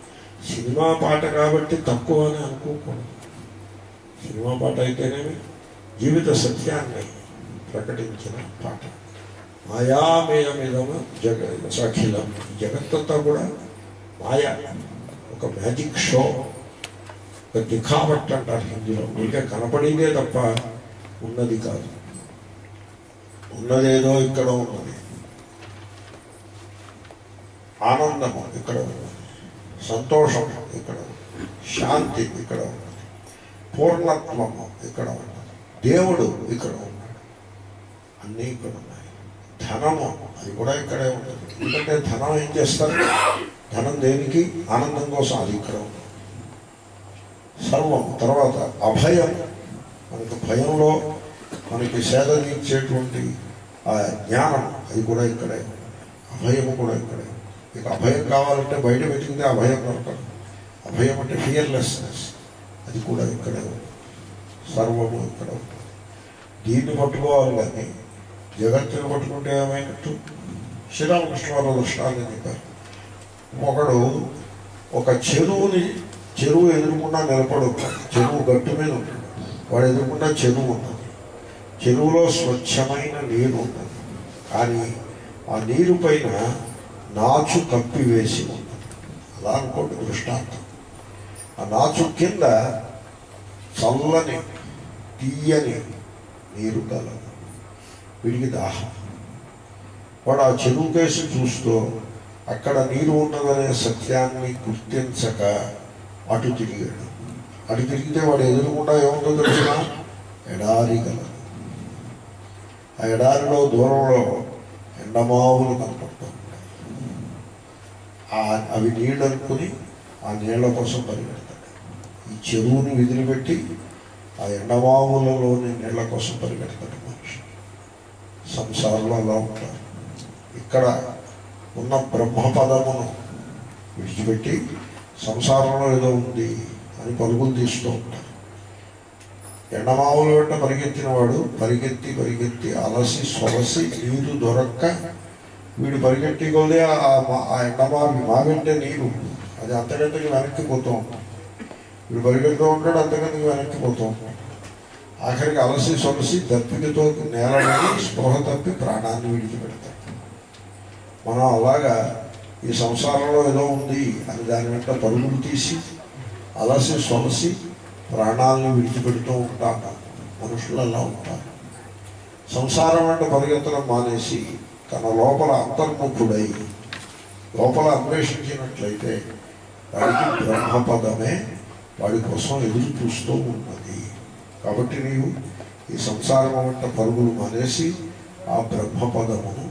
సినిమా పాట కాబట్టి తక్కువ అని అనుకోకూడదు సినిమా పాట అయితేనేమి? జీవిత సత్యాన్ని ప్రకటించిన పాట. మాయామయమిదము జగ సాక్షిలం. జగత్తంతా కూడా మాయ. ఒక మ్యాజిక్ షో. ఒక దిఖావట్ అంటారు హిందీలో. ఇంకా కనపడిందే తప్ప ఉన్నది కాదు. ఉన్నదేదో ఇక్కడ ఉన్నది. ఆనందము ఇక్కడ ఉన్నది. సంతోషం ఇక్కడ శాంతి ఇక్కడ ఉన్నది. పూర్ణత్వము ఇక్కడ ఉన్నది. దేవుడు ఇక్కడ ఉన్నాడు. అన్నీ ఇక్కడ ఉన్నాయి ధనము అది కూడా ఇక్కడే ఉంటుంది. ఎందుకంటే ధనం ఏం చేస్తారు? ధనం దేనికి? ఆనందం కోసం అది ఇక్కడ ఉంది సర్వం తర్వాత అభయం. మనకు భయంలో మనకి సేద తీర్చేటువంటి ఆ జ్ఞానం అది కూడా ఇక్కడే అభయం అభయము కూడా ఇక్కడే ఇక అభయం కావాలంటే బయట పెట్టిందే అభయం దొరకదు. అభయం అంటే ఫియర్లెస్నెస్ అది కూడా ఇక్కడే సర్వము ఇక్కడ. దీన్ని పట్టుకోవాలి కానీ జగత్తుని పట్టుకుంటే ఏమైనట్టు? శ్రీరామకృష్ణవారు దృష్టాన్ని చెప్పారు ఒకడు ఒక చెరువుని చెరువు ఎదురుకుండా నిలబడు. చెరువు గట్టు మీద ఉంటాడు. వాడు ఎదురుకుండా చెరువు ఉన్నది. చెరువులో స్వచ్ఛమైన నీరు ఉన్నది. కానీ ఆ నీరు పైన నాచు కప్పివేసి ఉన్నది. అలా అనుకోండి దృష్టాంతం. ఆ నాచు కింద చల్లని తీయని నీరు కలదు. వీడికి దాహం. వాడు ఆ చెరువుకేసి చూస్తూ అక్కడ నీరు ఉన్నదనే సత్యాన్ని గుర్తించక అటు తిరిగాడు. అటు తిరిగితే వాడు ఎదురుకుండా ఏముందో తెలిసిన ఎడారి కలదు. ఆ ఎడారిలో దూరంలో ఎండమావులు కనపడుతూ ఆ అవి నీళ్ళు అనుకుని ఆ నీళ్ళ కోసం పరిగెడతాడు ఈ చెరువుని విదిలిపెట్టి ఆ ఎండమావులలోని నీళ్ళ కోసం పరిగెడతాడు మనిషి. సంసారంలో అలా ఉంటారు ఇక్కడ ఉన్న బ్రహ్మపదమును విడిచిపెట్టి సంసారంలో ఏదో ఉంది అని పరుగులు తీస్తూ ఉంటారు ఎండమావుల వెంట పరిగెత్తిన వాడు పరిగెత్తి పరిగెత్తి అలసి సొలసి నీరు దొరక్క వీడు పరిగెట్టి కొలది ఆ మా- ఆ నీరు. అది అంతకంతకి వెనక్కి పోతూ ఉంటాం వీడు పరిగెడుతూ ఉంటాడు అంతకంతకి వెనక్కి పోతూ ఉంటాడు ఆఖరికి అలసి సొలసి దప్పికతో నేలని స్పృహ తప్పి ప్రాణాన్ని విడిచిపెడతాడు. మనం అలాగా ఈ సంసారంలో ఏదో ఉంది అని దాని వెంట పరుగులు తీసి అలసి సొలసి ప్రాణాలను విడిచిపెడుతూ ఉంటాం. మనుషులు అలా ఉంటారు? సంసారం అంటే పరిగెత్తడం మానేసి తన లోపల అంతర్ముఖుడై లోపల అన్వేషించినట్లయితే వాడికి బ్రహ్మపదమే వాడి కోసం ఎదురు చూస్తూ ఉన్నది. కాబట్టి నీవు ఈ సంసారం వంట పరుగులు మానేసి ఆ బ్రహ్మపదమును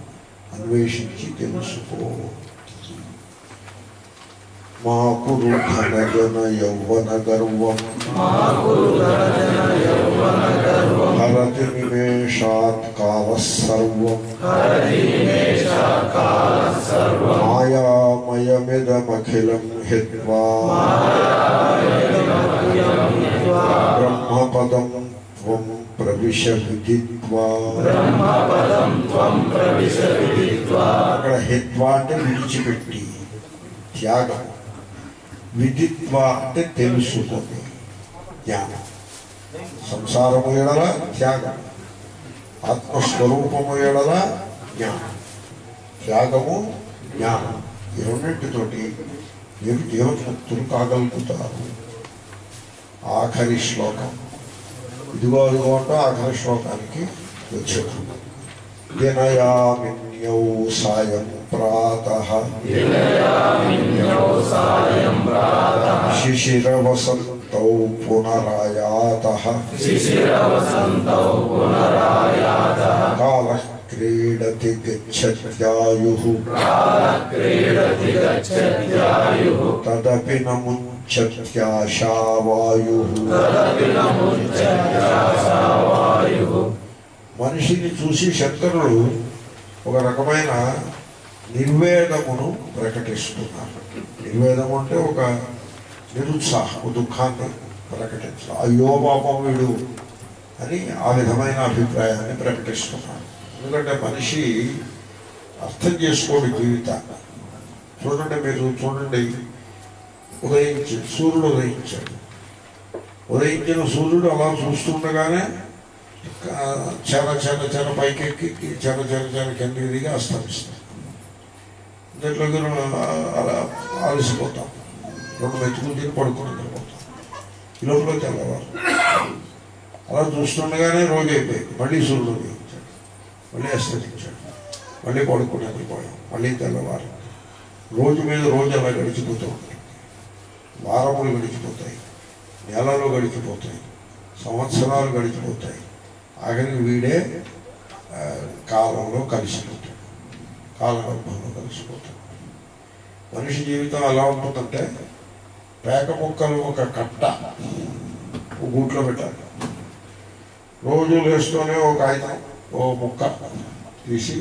అన్వేషించి తెలుసుకో. మా కురు ధనజన యౌవన గర్వం హరతి నిమేషాత్ కాల సర్వం మాయామయమిదమఖిలం హిత్వా బ్రహ్మపదం త్వం ప్రవిశ విదిత్వా అక్కడ హిత్వా అంటే విడిచిపెట్టి త్యాగం విదిత్వ అంటే తెలుసుకొని జ్ఞానం సంసారము ఎడల త్యాగం ఆత్మస్వరూపము ఎడల జ్ఞానం త్యాగము జ్ఞానం ఈ రెండింటితోటి మీరు జీవన్ముక్తులు కాగలుగుతారు ఆఖరి శ్లోకం ఇదిగో ఇదిగో అంటూ ఆఖరి శ్లోకానికి వచ్చాడు దినయామిన్యౌ సాయం ప్రాత శిశిరవసంతౌ పునరాయాత. కాల క్రీడతి గచ్చత్యాయు తదపి నముంచత్యాశావాయు మనిషిని చూసి శంకరుడు ఒక రకమైన నిర్వేదమును ప్రకటిస్తున్నారు. నిర్వేదము అంటే ఒక నిరుత్సాహము దుఃఖాన్ని ప్రకటించడం. అయ్యో పాపం వీడు అని ఆ విధమైన అభిప్రాయాన్ని ప్రకటిస్తున్నాడు. ఎందుకంటే మనిషి అర్థం చేసుకోడు జీవితాన్ని చూడండి మీరు చూడండి. ఉదయించి సూర్యుడు ఉదయించాడు. ఉదయించిన సూర్యుడు అలా చూస్తుండగానే చాలా చెర చెర పైకెక్కి చెర చెర చెర కిందకి దిగి అస్తమిస్తాం దగ్గర అలా అలసిపోతాం. రెండు మెతుకులు తిని పడుకుని నిద్రపోతాం ఈ లోపల తెల్లవారు అలా చూస్తుండగానే రోజు అయిపోయింది మళ్ళీ సూర్యుడు ఉదయించాడు మళ్ళీ అస్తమించాడు మళ్ళీ పడుకుని నిద్రపోయాం మళ్ళీ తెల్లవారు రోజు మీద రోజు అలా గడిచిపోతూ ఉంటాయి. వారములు గడిచిపోతాయి. నెలలు గడిచిపోతాయి. సంవత్సరాలు గడిచిపోతాయి. ఆఖరికి వీడే కాలంలో కలిసిపోతాడు. కాలగర్భంలో కలిసిపోతాడు. మనిషి జీవితం ఎలా ఉంటుందంటే పేక ముక్కలు ఒక కట్ట ఒక గూట్లో పెట్టాలి. రోజు లేస్తూనే ఒక కాగితం ఓ ముక్క తీసి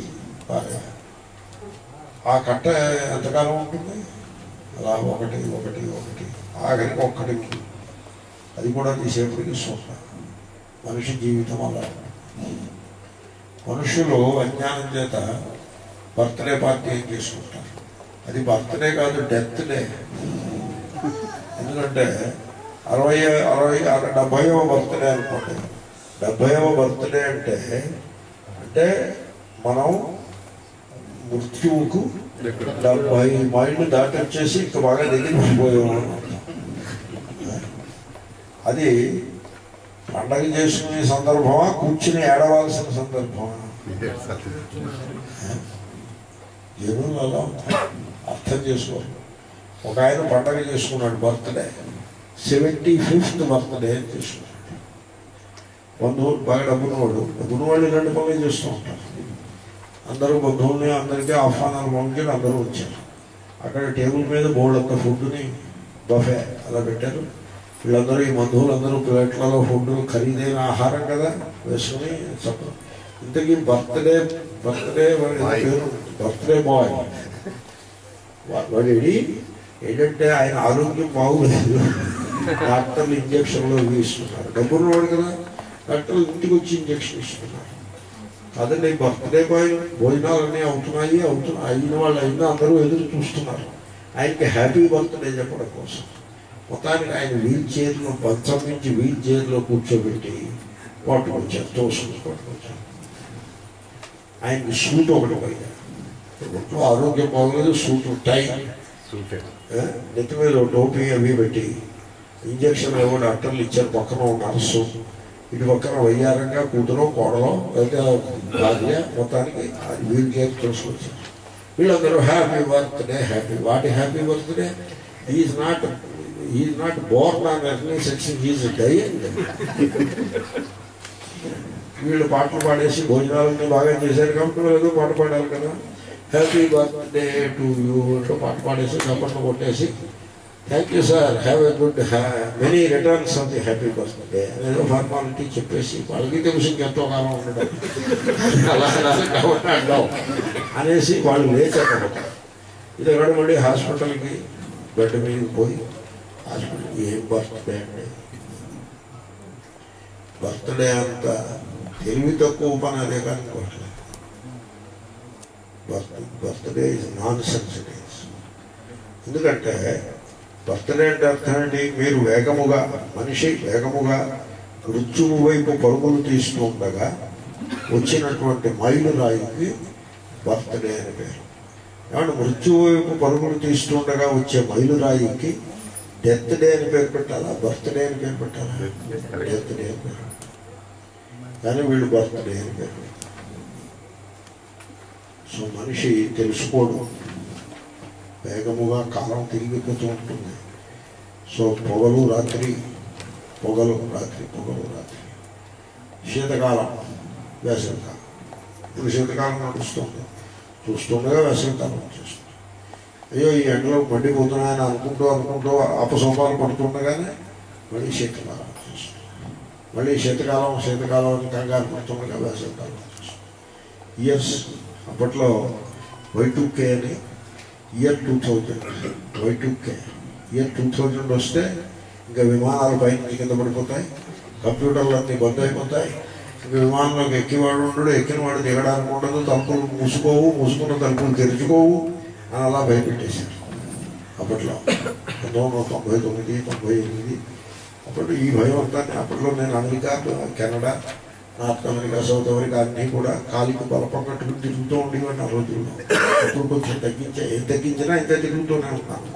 ఆ కట్ట ఎంతకాలం ఉంటుంది? అలా ఒకటి ఒకటి ఒకటి. ఆఖరికి ఒక్కటి అది కూడా తీసేపటికి సున్నా మనిషి జీవితం అలా. మనుషులు అజ్ఞానం చేత బర్త్డే పార్టీ ఏం చేసుకుంటారు? అది బర్త్డే కాదు డెత్ డే ఎందుకంటే అరవై అరవై అర- డెబ్భైవ బర్త్డే అనుకోండి. డెబ్భైవ బర్త్డే అంటే అంటే మనం మృత్యువుకు డెబ్బై మైళ్ళు దాటి వచ్చేసి ఇంకా బాగా దగ్గరికి పోయాము అది పండగ చేసుకునే సందర్భమా కూర్చుని ఏడవలసిన సందర్భమా? జనులు అలా. అర్థం చేసుకోరు ఒక ఆయన పండగ చేసుకున్నాడు బర్త్డే. సెవెంటీ ఫిఫ్త్ బర్త్డే అని చేసుకున్నాడు. బంధువులు బాగా డబ్బున్నవాడు. డబ్బున్నవాళ్ళు రెండు పనులు చేస్తూ ఉంటారు. అందరూ బంధువుల్ని అందరికీ ఆహ్వానాలు పంపించి అందరూ వచ్చారు. అక్కడ టేబుల్ మీద బోర్డు అంత ఫుడ్ని బఫే అలా పెట్టారు. వీళ్ళందరూ ఈ బంధువులందరూ ప్లేట్లలో ఫుడ్ ఖరీదైన ఆహారం కదా వేసుకుని చెప్ప ఇంతకీ బర్త్డే బర్త్డే. పేరు? Birthday boy. వాడు ఏంటంటే ఆయన ఆరోగ్యం బాగులేదు. డాక్టర్లు ఇంజక్షన్లు ఇవి ఇస్తున్నారు. డబ్బులు వాడు కదా డాక్టర్లు ఇంటికి వచ్చి ఇంజక్షన్ ఇస్తున్నారు. అదే బర్త్డే బాయ్ భోజనాలన్నీ అవుతున్నాయి అవుతున్నాయి అయిన వాళ్ళు అయినా అందరూ ఎదురు చూస్తున్నారు. ఆయనకి హ్యాపీ బర్త్డే చెప్పడం కోసం. మొత్తానికి ఆయన వీల్ చైర్లో పంచం నుంచి వీల్ చైర్లో కూర్చోబెట్టి పట్టుకొచ్చారు తోసుకుని పట్టుకొచ్చారు ఆయనకి సూట్ ఒకటి పైగా ఒంట్లో ఆరోగ్యం బాగోలేదు సూట్ టైం సూట్ నెత్తి మీద టోపీ అవి పెట్టి ఇంజక్షన్ ఏవో డాక్టర్లు ఇచ్చారు పక్కన ఓ నర్సు. ఇటు పక్కన వయ్యారంగా కూతురు కోడలో అయితే భార్య మొత్తానికి అది వీల్ కేర్ వీళ్ళందరూ హ్యాపీ బర్త్డే హ్యాపీ. వాటి happy birthday is not is not born on early is die వీళ్ళు పాటలు పాడేసి భోజనాలన్నీ బాగా చేశారు కాబట్టి వీళ్ళు ఏదో పాట పాడాలి కదా. హ్యాపీ బర్త్డే టు యూ అంటూ పాట పాడేసి చప్పట్లు కొట్టేసి thank you sir have a good many returns of the happy birthday ఏదో ఫార్మాలిటీ చెప్పేసి వాళ్ళకి తెలుసు ఇంకెంతో కాలం ఉండడం అలా అలా కాబట్టి అంటాం అనేసి వాళ్ళు లేచారు ఇది ఎక్కడ మళ్ళీ హాస్పిటల్కి బెడ్ మీద పోయి హాస్పిటల్ ఏం బర్త్డే అండి బర్త్డే అంత తెలివి తక్కువ పని అదే కానీ కోట్లేదు birth birthday is nonsense days ఎందుకంటే బర్త్డే అంటే అర్థం ఏంటి? మీరు వేగముగా మనిషి వేగముగా మృత్యువు వైపు పరుగులు తీస్తూ ఉండగా వచ్చినటువంటి మైలు రాయికి బర్త్డే అని పేరు. ఏమంటే మృత్యువు వైపు పరుగులు తీస్తుండగా వచ్చే మైలు రాయికి డెత్ డే అని పేరు పెట్టాలా? బర్త్డే అని పేరు పెట్టాలా? డెత్ డే అని పేరు. కానీ వీళ్ళు బర్త్డే అని పేరు. సో మనిషి తెలుసుకోడు. వేగముగా కాలం తిరిగిపోతూ ఉంటుంది. సో పొగలు రాత్రి పొగలు రాత్రి పొగలు రాత్రి. శీతకాలం వేసవికాలం. ఇప్పుడు శీతకాలం నడుస్తుంది. చూస్తుండగా వేసవికాలం వచ్చేస్తుంది. అయ్యో ఈ ఎండలో మండిపోతున్నాయని అనుకుంటూ అనుకుంటూ అపసోపాలు పడుతుండగానే మళ్ళీ శీతకాలం వచ్చేస్తుంది. మళ్ళీ శీతకాలం శీతకాలం అని కంగారు పడుతుండగా వేసవికాలం వచ్చేస్తుంది. ఇయర్స్ అప్పట్లో వై కే అని year two thousand Y K year two thousand వస్తే ఇంకా విమానాలు పైన కింద పడిపోతాయి కంప్యూటర్లు అన్నీ బంద్ అయిపోతాయి ఇంకా విమానంలోకి ఎక్కివాడు ఉండడు ఎక్కిన వాడు దిగడానికి ఉండదు తలుపులు మూసుకోవు మూసుకున్న తలుపులు తెరుచుకోవు అని అలా భయపెట్టేశారు. అప్పట్లో పంతొమ్మిది వందల తొంభై తొమ్మిది తొంభై ఎనిమిది. అప్పట్లో ఈ భయం అంతా అప్పట్లో నేను అమెరికా కెనడా నార్త్ అమెరికా అన్నీ కూడా కాలికి బలపం తిరుగుతూ ఉండేవాడిని ఆ రోజుల్లో అప్పుడు కొంచెం తగ్గించా ఏం తగ్గించినా ఇంకా తిరుగుతూనే ఉన్నాను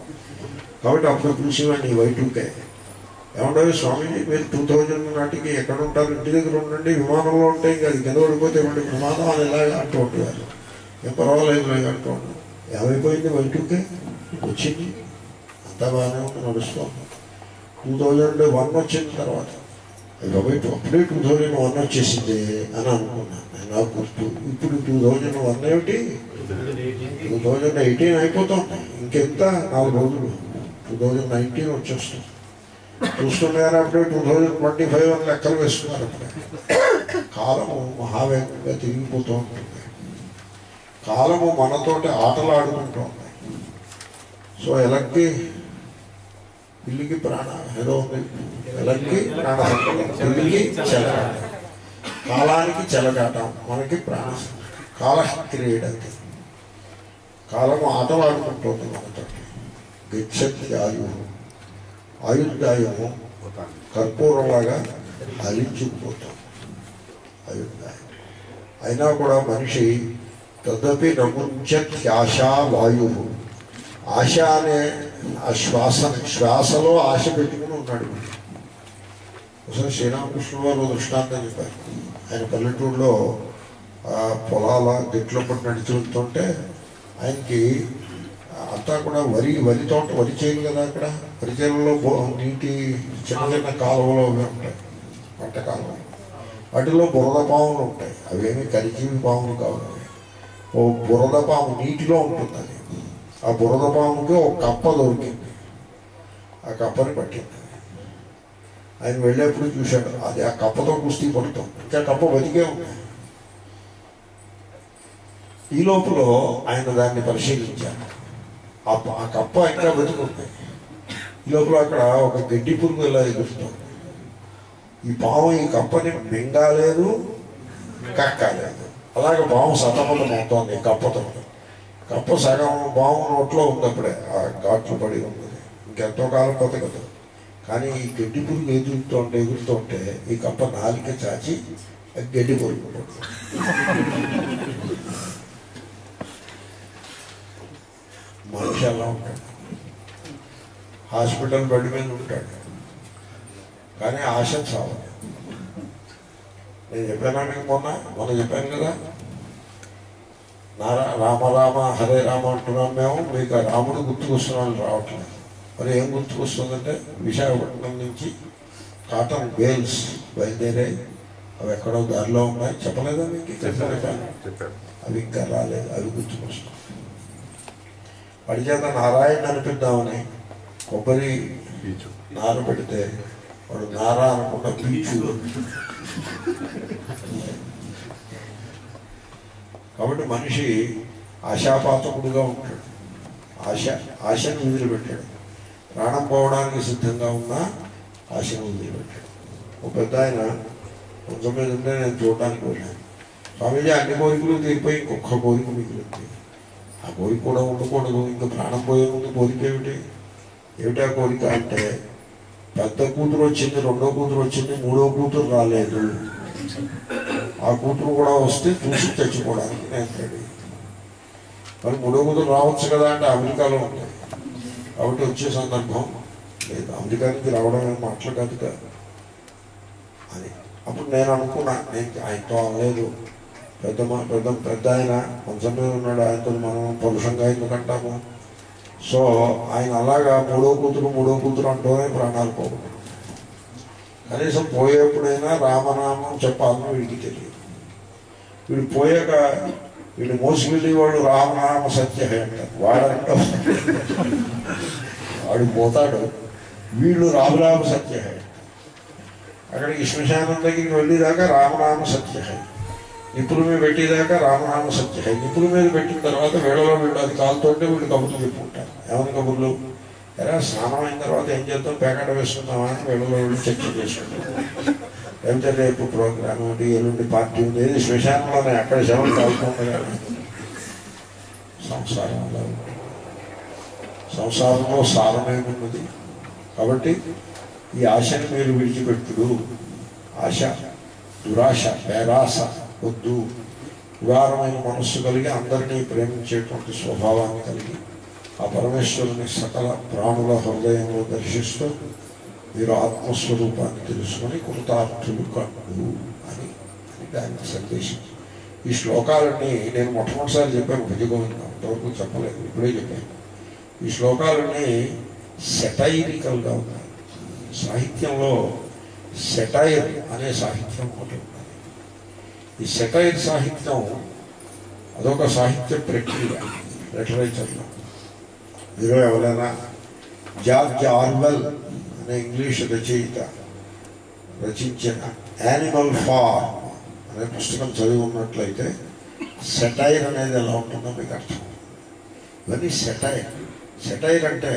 కాబట్టి అప్పుడు చూసేవాడిని వైటుకే ఏమంటే స్వామి మీరు టూ థౌజండ్ నాటికి ఎక్కడ ఉంటారు? ఇంటి దగ్గర ఉండండి విమానంలో ఉంటే ఇంకా అది కింద పడిపోతే ఇవ్వండి విమానం అని ఇలాగా అంటూ ఉండేవారు. ఏం పర్వాలేదు అంటూ ఉన్నాను ఏమైపోయింది వైటుకే వచ్చింది. అంతా బాగానే ఉంది నడుస్తుంది టూ థౌజండ్ వన్ వచ్చిన తర్వాత అది అప్పుడే టూ థౌజండ్ వన్ వచ్చేసింది అని అనుకున్నాను. నాకు గుర్తు ఇప్పుడు టూ థౌజండ్ వన్ ఏమిటి? టూ థౌజండ్ ఎయిటీన్ ఉంటాయి ఇంకెంత? నాలుగు రోజులు. టూ థౌజండ్ నైన్టీన్ వచ్చేస్తుంది. చూస్తుండగానే అప్పుడే? టూ థౌజండ్ ట్వంటీ ఫైవ్ అని లెక్కలు వేస్తున్నారు అప్పుడే. కాలము మహావేగంగా తిరిగిపోతూ ఉంటుంది. కాలము మనతోటి ఆటలు ఆడుకుంటూ ఉంది సో ఎలక్కి పిల్లికి ప్రాణ ఏదో ఉంది ప్రాణ పిల్లికి చెలగాట. కాలానికి చెలగాటం మనకి ప్రాణ కాల క్రీడకి కాలము ఆటలాడుకుంటుంది మనతో. గచ్చతి ఆయు ఆయుర్దాయము కర్పూరంలాగా అలించిపోతాం అయుర్దాయం అయినా కూడా మనిషి తదపి నముంచత్యాశా వాయు ఆశ అనే ఆ శ్వాస శ్వాసలో ఆశ పెట్టుకుని ఉన్నాడు అసలు శ్రీరామకృష్ణ వారు దృష్టాంతం చెప్పారు. ఆయన పల్లెటూరులో పొలాల గిట్లో పట్టు నడిచి వెళ్తుంటే ఆయనకి అంతా కూడా వరి వరి తోట వరి చేయాలి కదా అక్కడ. వరి చేనులో నీటి చిన్న చిన్న కాలువలు అవి ఉంటాయి. పంట కాలువలు. వాటిలో బురద పాములు ఉంటాయి. అవేమి కరిజీవి పాములు కావు. ఓ బురద పాము నీటిలో ఉంటుంది అది. ఆ బురద పాముకి ఒక కప్ప దొరికింది. ఆ కప్పని పట్టింది. ఆయన వెళ్ళేప్పుడు చూశాడు అది ఆ కప్పతో కుస్తీ పడుతాం ఇంకా కప్ప బతికే ఉంది. ఈ లోపల ఆయన దాన్ని పరిశీలించారు ఆ కప్ప ఇంకా బతుకుంది. ఈ లోపల అక్కడ ఒక గడ్డి పురుగు ఇలా ఎగురుతుంది. ఈ పాము ఈ కప్పని మింగాలేదు కక్కాలేదు. అలాగే పాము సతమతం అవుతోంది ఈ కప్పతో కప్ప సగం బాము నోట్లో ఉంది అప్పుడే ఆ ఘాట్లు పడి ఉంది. ఇంకెంతో కాలం బతకదు. కానీ ఈ గడ్డి పురుగు ఎదురుతో ఉంటే ఈ కప్ప నాలిక చాచి గడ్డి పురుగు మనిషి అలా ఉంటాడు. హాస్పిటల్ బెడ్ మీద ఉంటాడు. కానీ ఆశ చావాలి నేను చెప్పానా మీకు మొన్న? మొన్న చెప్పాను కదా? నారా రామ రామ హరే రామ అంటున్నాం మేము. మీకు రాముడు గుర్తుకొస్తున్నాడు రావట్లేదు. మరి ఏం గుర్తుకొస్తుందంటే విశాఖపట్నం నుంచి కాటన్ బేల్స్ బయలుదేరాయి అవి ఎక్కడో దారిలో ఉన్నాయి. చెప్పలేదా మీకు? చెప్పాను అవి ఇంకా రాలేదు. అవి గుర్తుకొస్తాం వాడి చేత నారాయణ అనిపిద్దామని కొబ్బరి బీచ్. నార పెడితే వాడు నారా అనకుండా పీచు కాబట్టి మనిషి ఆశాపాతకుడుగా ఉంటాడు. ఆశ ఆశను వదిలిపెట్టాడు. ప్రాణం పోవడానికి సిద్ధంగా ఉన్నా ఆశను వదిలిపెట్టాడు. ఒక పెద్ద ఆయన కొంచెం మీద ఉంటే నేను చూడడానికి వెళ్ళాను స్వామీజీ అన్ని కోరికలు తీరిపోయి ఇంకొక కోరిక మిగిలింది ఆ కోరిక కూడా ఉండకూడదు. ఇంకా ప్రాణం పోయే ముందు కోరిక ఏమిటి? ఏమిటా కోరిక అంటే పెద్ద కూతురు వచ్చింది రెండో కూతురు వచ్చింది మూడో కూతురు రాలేదు. ఆ కూతురు కూడా వస్తే చూసి తెచ్చుకోవడానికి నేను రెడీ మరి మూడో కూతురు రావచ్చు కదా అంటే అమెరికాలో ఉంటాయి. కాబట్టి వచ్చే సందర్భం లేదు. అమెరికా నుంచి రావడం ఏం మాటలు కాదు. కదా అని అప్పుడు నేను అనుకున్నా నేను ఆయనతో అనలేదు. పెద్ద పెద్ద పెద్ద ఆయన కొంచెం మీద ఉన్నాడు. ఆయనతో మనం పరుషంగా ఎందుకంటాము సో ఆయన అలాగా మూడో కూతురు మూడో కూతురు అంటూనే ప్రాణాలు పోకుండా కనీసం పోయేప్పుడైనా రామనామం చెప్పాలని వీడికి తెలియదు. వీడు పోయాక వీడు మోసుకెళ్ళి వాడు రామనామ సత్య అంటారు. వాడంట వాడు పోతాడు. వీళ్ళు రామనామ సత్య అక్కడికి శ్మశానం దగ్గరికి వెళ్ళేదాకా రామనామ సత్య నిపుల మీద పెట్టేదాకా రామనామ సత్య నిపుల మీద పెట్టిన తర్వాత వేళలో వీళ్ళు అది కాలుతుంటే వీళ్ళు కబుర్లు చెప్పుకుంటారు ఏమైనా కబుర్లు? ఎలా స్నానం అయిన తర్వాత ఏం చేద్దాం? పేకాట వేసుకుందామా అని వేళలో వీళ్ళు చర్చ చేసుకుంటారు ఎంత రేపు ప్రోగ్రామ్ ఉంది ఎల్లుండి పార్టీ ఉంది ఏది శ్మశానంలోనే అక్కడ శవం కాలుతుండగా సంసారంలో. సంసారంలో సారమేమున్నది కాబట్టి ఈ ఆశని మీరు విడిచిపెట్టుడు. ఆశ దురాశ పేరాశ వద్దు. ఉదారమైన మనస్సు కలిగి అందరినీ ప్రేమించేటువంటి స్వభావాన్ని కలిగి ఆ పరమేశ్వరుని సకల ప్రాణుల హృదయంలో దర్శిస్తూ మీరు ఆత్మస్వరూపాన్ని తెలుసుకొని కృతార్థులు కండు అని అని దానికి సందేశం ఈ శ్లోకాలన్నీ నేను మొట్టమొదటిసారి చెప్పాను భుజగోవిందం అంతవరకు చెప్పలేదు ఇప్పుడే చెప్పాను ఈ శ్లోకాలన్నీ సెటైరికల్గా ఉన్నాయి సాహిత్యంలో సెటైర్ అనే సాహిత్యం ఒకటి ఉన్నది ఈ సెటైర్ సాహిత్యం అదొక సాహిత్య ప్రక్రియ లిటరేచర్లో మీరు ఎవరైనా జార్జ్ ఆర్వెల్ అనే ఇంగ్లీష్ రచయిత రచించిన యానిమల్ ఫార్మ్ అనే పుస్తకం చదివి ఉన్నట్లయితే సెటైర్ అనేది ఎలా ఉంటుందో మీకు అర్థం ఇవన్నీ సెటైర్ సెటైర్ అంటే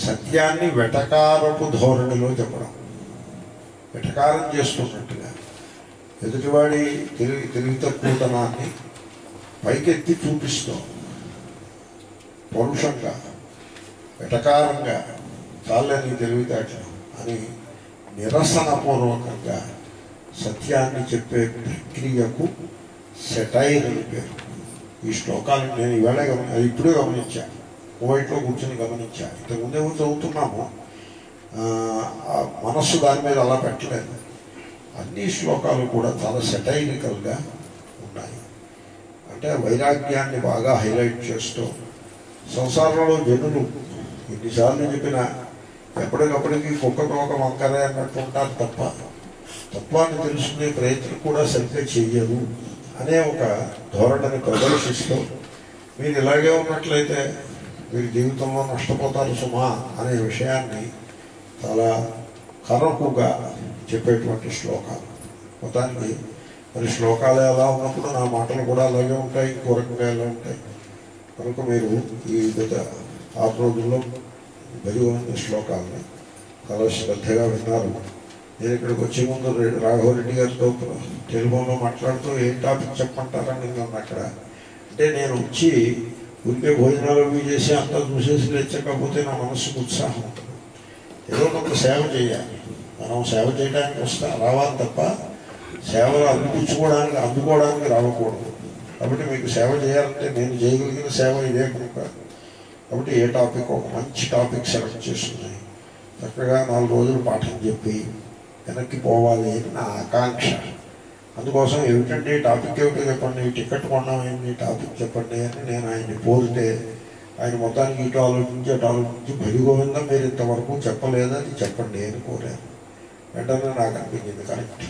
సత్యాన్ని వెటకారపు ధోరణిలో చెప్పడం వెటకారం చేస్తున్నట్టుగా ఎదుటివాడి తిరిగి తెలివి తక్కువతనాన్ని పైకెత్తి చూపిస్తూ పరుషంగా వెటకారంగా చాలని తెలివితేటలు అని నిరసనపూర్వకంగా సత్యాన్ని చెప్పే ప్రక్రియకు సెటైర్ అని పేరు. ఈ శ్లోకాలను నేను ఈవేళ గమని అది ఇప్పుడే గమనించా. కువైట్లో కూర్చొని గమనించా. ఇంతకుముందే చదువుతున్నాము. మనస్సు దాని మీద అలా పెట్టలేదు. అన్ని శ్లోకాలు కూడా చాలా సెటైరికల్గా ఉన్నాయి. అంటే వైరాగ్యాన్ని బాగా హైలైట్ చేస్తూ సంసారంలో జనులు ఎన్నిసార్లు చెప్పినా ఎప్పటికప్పటికి కుక్కకు ఒక వంకరే అన్నట్టు ఉంటారు తప్ప తత్వాన్ని తెలుసుకునే ప్రయత్నం కూడా సరిగ్గా చెయ్యరు అనే ఒక ధోరణిని ప్రదర్శిస్తూ మీరు ఇలాగే ఉన్నట్లయితే మీరు జీవితంలో నష్టపోతారు సుమా అనే విషయాన్ని చాలా కరకుగా చెప్పేటువంటి శ్లోకాలు. మొత్తానికి మరి శ్లోకాలు ఎలా ఉన్నప్పుడు నా మాటలు కూడా అలాగే ఉంటాయి ఇంకో రకంగా ఎలా ఉంటాయి. కనుక మీరు ఈ విధ ఆ రోజుల్లో భజగోవింద శ్లోకాలని చాలా శ్రద్ధగా విన్నారు. నేను ఇక్కడికి వచ్చే ముందు రె- రాఘవరెడ్డి గారితో టెలిఫోన్లో మాట్లాడుతూ ఏం టాపిక్ చెప్పమంటారని నన్ను అక్కడ? అంటే నేను వచ్చి ఉండే భోజనాలు అవి చేసి అంతా చూసేసి లేచకపోతే నా మనసుకు ఉత్సాహం ఉంటుంది. ఏదో కొంత సేవ చేయాలి. మనం సేవ చేయడానికి వస్తా రావాలి తప్ప సేవలు అందిపుచ్చుకోవడానికి అందుకోవడానికి రావకూడదు. కాబట్టి మీకు సేవ చేయాలంటే నేను చేయగలిగిన సేవ ఇదే కనుక. కాబట్టి ఏ టాపిక్ ఒక మంచి టాపిక్ సెలెక్ట్ చేసుకుని చక్కగా నాలుగు రోజులు పాఠం చెప్పి వెనక్కి పోవాలి అని నా ఆకాంక్ష. అందుకోసం ఏమిటంటే ఈ టాపిక్ ఏమిటో చెప్పండి. టికెట్ కొన్నాం ఏంటి టాపిక్ చెప్పండి అని నేను ఆయన్ని కోరితే ఆయన మొత్తానికి ఇటు ఆలోచించి అటు ఆలోచించి భరి మీరు ఇంతవరకు చెప్పలేదని చెప్పండి అని కోరాను వెంటనే నాకు అనిపించింది కరెక్ట్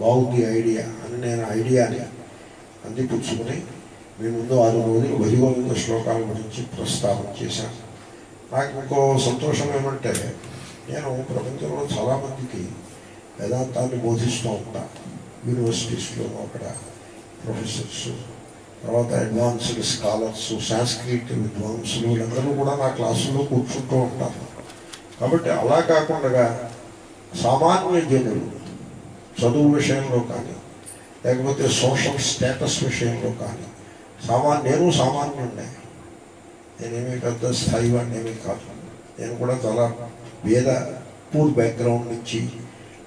బాగుంది ఐడియా అని నేను ఐడియాని అందిపుచ్చుకుని మీ ముందు ఆరు రోజులు భరి శ్లోకాల గురించి ప్రస్తావన చేశాను నాకు ఇంకో సంతోషం ఏమంటే నేను ప్రపంచంలో చాలామందికి వేదాంతాన్ని బోధిస్తూ ఉంటా. యూనివర్సిటీస్లో అక్కడ ప్రొఫెసర్స్ తర్వాత అడ్వాన్స్డ్ స్కాలర్స్ సాంస్క్రిట్ విద్వాంసులు వీళ్ళందరూ కూడా నా క్లాసుల్లో కూర్చుంటూ ఉంటారు. కాబట్టి అలా కాకుండా సామాన్య జనులు చదువు విషయంలో కానీ లేకపోతే సోషల్ స్టేటస్ విషయంలో కానీ సామాన్ నేను సామాన్యుండే నేనేమి పెద్ద స్థాయి వాడిని ఏమీ కాదు. నేను కూడా చాలా వేద పూర్ బ్యాక్గ్రౌండ్ నుంచి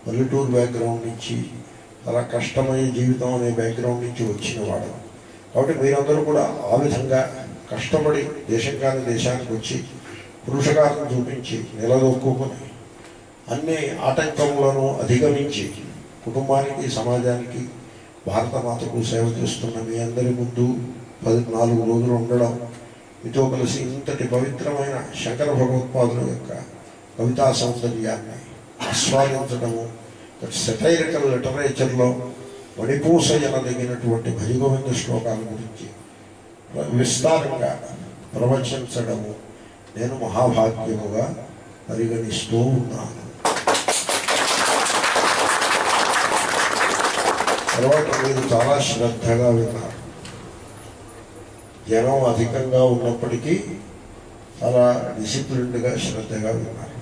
పల్లెటూరు బ్యాక్గ్రౌండ్ నుంచి చాలా కష్టమైన జీవితం అనే బ్యాక్గ్రౌండ్ నుంచి వచ్చిన వాడు. కాబట్టి మీరందరూ కూడా ఆ విధంగా కష్టపడి దేశం కాని దేశానికి వచ్చి పురుషకారం చూపించి నిలదొక్కుని అన్ని ఆటంకములను అధిగమించి కుటుంబానికి సమాజానికి భారతమాతకు సేవ చేస్తున్న మీ అందరి ముందు పది నాలుగు రోజులు ఉండడం మీతో కలిసి ఇంతటి పవిత్రమైన శంకర భగవత్పాదుల యొక్క కవితా సౌందర్యాన్ని ఆస్వాదించడము సెటైరికల్ లిటరేచర్లో మణిపూసయనదగినటువంటి భజగోవింద శ్లోకాల గురించి విస్తారంగా ప్రవచించడము నేను మహాభాగ్యముగా పరిగణిస్తూ ఉన్నాను. తర్వాత మీరు చాలా శ్రద్ధగా విన్నారు. జనం అధికంగా ఉన్నప్పటికీ చాలా డిసిప్లిన్డ్గా శ్రద్ధగా విన్నారు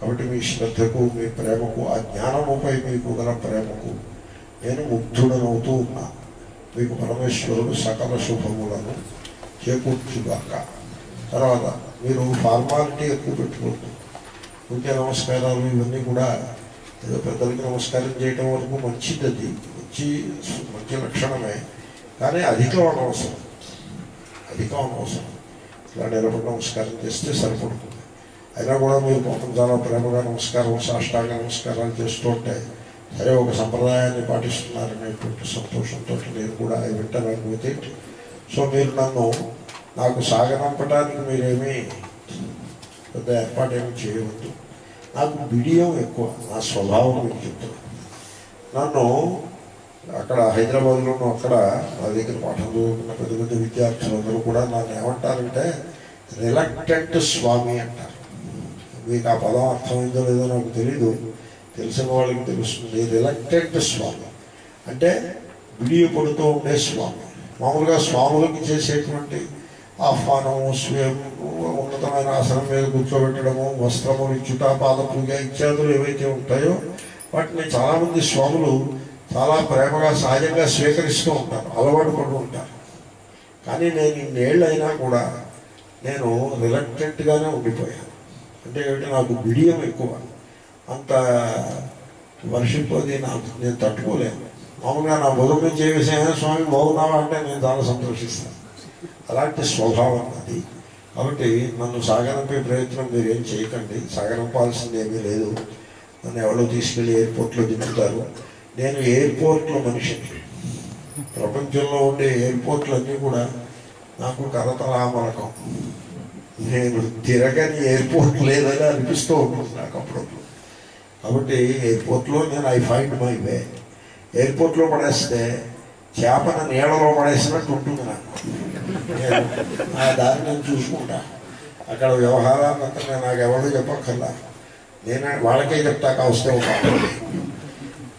కాబట్టి మీ శ్రద్ధకు మీ ప్రేమకు ఆ జ్ఞానముపై మీకు గల ప్రేమకు నేను ముగ్ధుడనవుతూ ఉన్నా. మీకు పరమేశ్వరుడు సకల శుభములను చేకూర్చుగాక. తర్వాత మీరు ఫార్మాలిటీ ఎక్కువ పెట్టుకోవద్దు. ముఖ్య నమస్కారాలు ఇవన్నీ కూడా ఏదో పెద్దలకి నమస్కారం చేయడం వరకు మంచిది అది. మంచి మంచి లక్షణమే. కానీ అధికం అనవసరం. అధికం అవసరం ఇలా నిలబడి నమస్కారం చేస్తే సరిపడుతుంది. అయినా కూడా మీరు పాపం చాలా ప్రేమగా నమస్కారం సాష్టాంగ నమస్కారాలు చేస్తూ ఉంటే సరే ఒక సంప్రదాయాన్ని పాటిస్తున్నారనేటువంటి సంతోషంతో నేను కూడా ఐ వింటాను విత్ ఇట్ సో మీరు నన్ను నాకు సాగనంపడానికి మీరేమీ పెద్ద ఏర్పాటు ఏమి చేయవద్దు. నాకు బిడియం ఎక్కువ నా స్వభావం మీకు చెప్తున్నాను నన్ను అక్కడ హైదరాబాద్లోనూ అక్కడ నా దగ్గర పాఠం చదువుకున్న పెద్ద పెద్ద విద్యార్థులందరూ కూడా నన్ను ఏమంటారంటే రిలక్టెంట్ స్వామి అంటారు. మీకు ఆ పదం అర్థమైందో లేదో నాకు తెలీదు. తెలిసిన వాళ్ళకి తెలుస్తుంది రిలక్టెంట్ స్వామి అంటే బిడియ పడుతూ ఉండే స్వామి. మామూలుగా స్వాములకి చేసేటువంటి ఆహ్వానము స్వయం ఉన్నతమైన ఆసనం మీద కూర్చోబెట్టడము వస్త్రము ఇచ్చుట పాద పూజ ఇత్యాదులు ఏవైతే ఉంటాయో వాటిని చాలామంది స్వాములు చాలా ప్రేమగా సహజంగా స్వీకరిస్తూ ఉంటారు అలవాటు పడుతూ ఉంటారు. కానీ నేను ఇన్నేళ్ళు అయినా కూడా నేను రిలక్టెంట్గానే ఉండిపోయాను. అంటే ఏమిటి నాకు బిడియం ఎక్కువ. అంత వర్షిప్ అది నాకు నేను తట్టుకోలేను. మామూలుగా నా బుధం నుంచి ఏ విషయమైనా స్వామి బాగున్నావా? అంటే నేను చాలా సంతోషిస్తాను. అలాంటి స్వభావం అది. కాబట్టి నన్ను సాగనంపే ప్రయత్నం మీరు ఏం చేయకండి. సాగనంపాల్సింది ఏమీ లేదు. నన్ను ఎవరో తీసుకెళ్ళి ఎయిర్పోర్ట్లో దింపుతారు. నేను ఎయిర్పోర్ట్లో మనిషిని. ప్రపంచంలో ఉండే ఎయిర్పోర్ట్లన్నీ కూడా నాకు కరతలామలకం నేను తిరగని ఎయిర్పోర్ట్ లేదని అనిపిస్తూ ఉంటుంది నాకు అప్పుడప్పుడు కాబట్టి ఎయిర్పోర్ట్లో నేను ఐ ఫైండ్ మై వే ఎయిర్పోర్ట్లో పడేస్తే చేపన నీళ్ళలో పడేసినట్టు ఉంటుంది నాకు. నేను ఆ దారి నేను చూసుకుంటా. అక్కడ వ్యవహారాన్నంతా నాకు ఎవరు చెప్పక్కర్లా. నేను వాళ్ళకే చెప్తాక వస్తే ఒక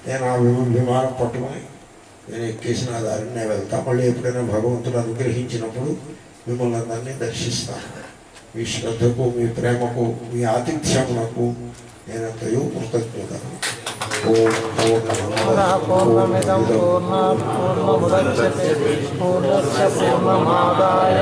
నేను ఆ విమ- విమానం పట్టుకొని నేను ఎక్కేసిన దారిని నేను వెళ్తా. మళ్ళీ ఎప్పుడైనా భగవంతుడు అనుగ్రహించినప్పుడు మిమ్మల్ని అందరినీ దర్శిస్తాను మీ శ్రద్ధకు మీ ప్రేమకు మీ ఆతిథ్యములకు నేనంతయో కృతజ్ఞతను పూర్ణమాదాయ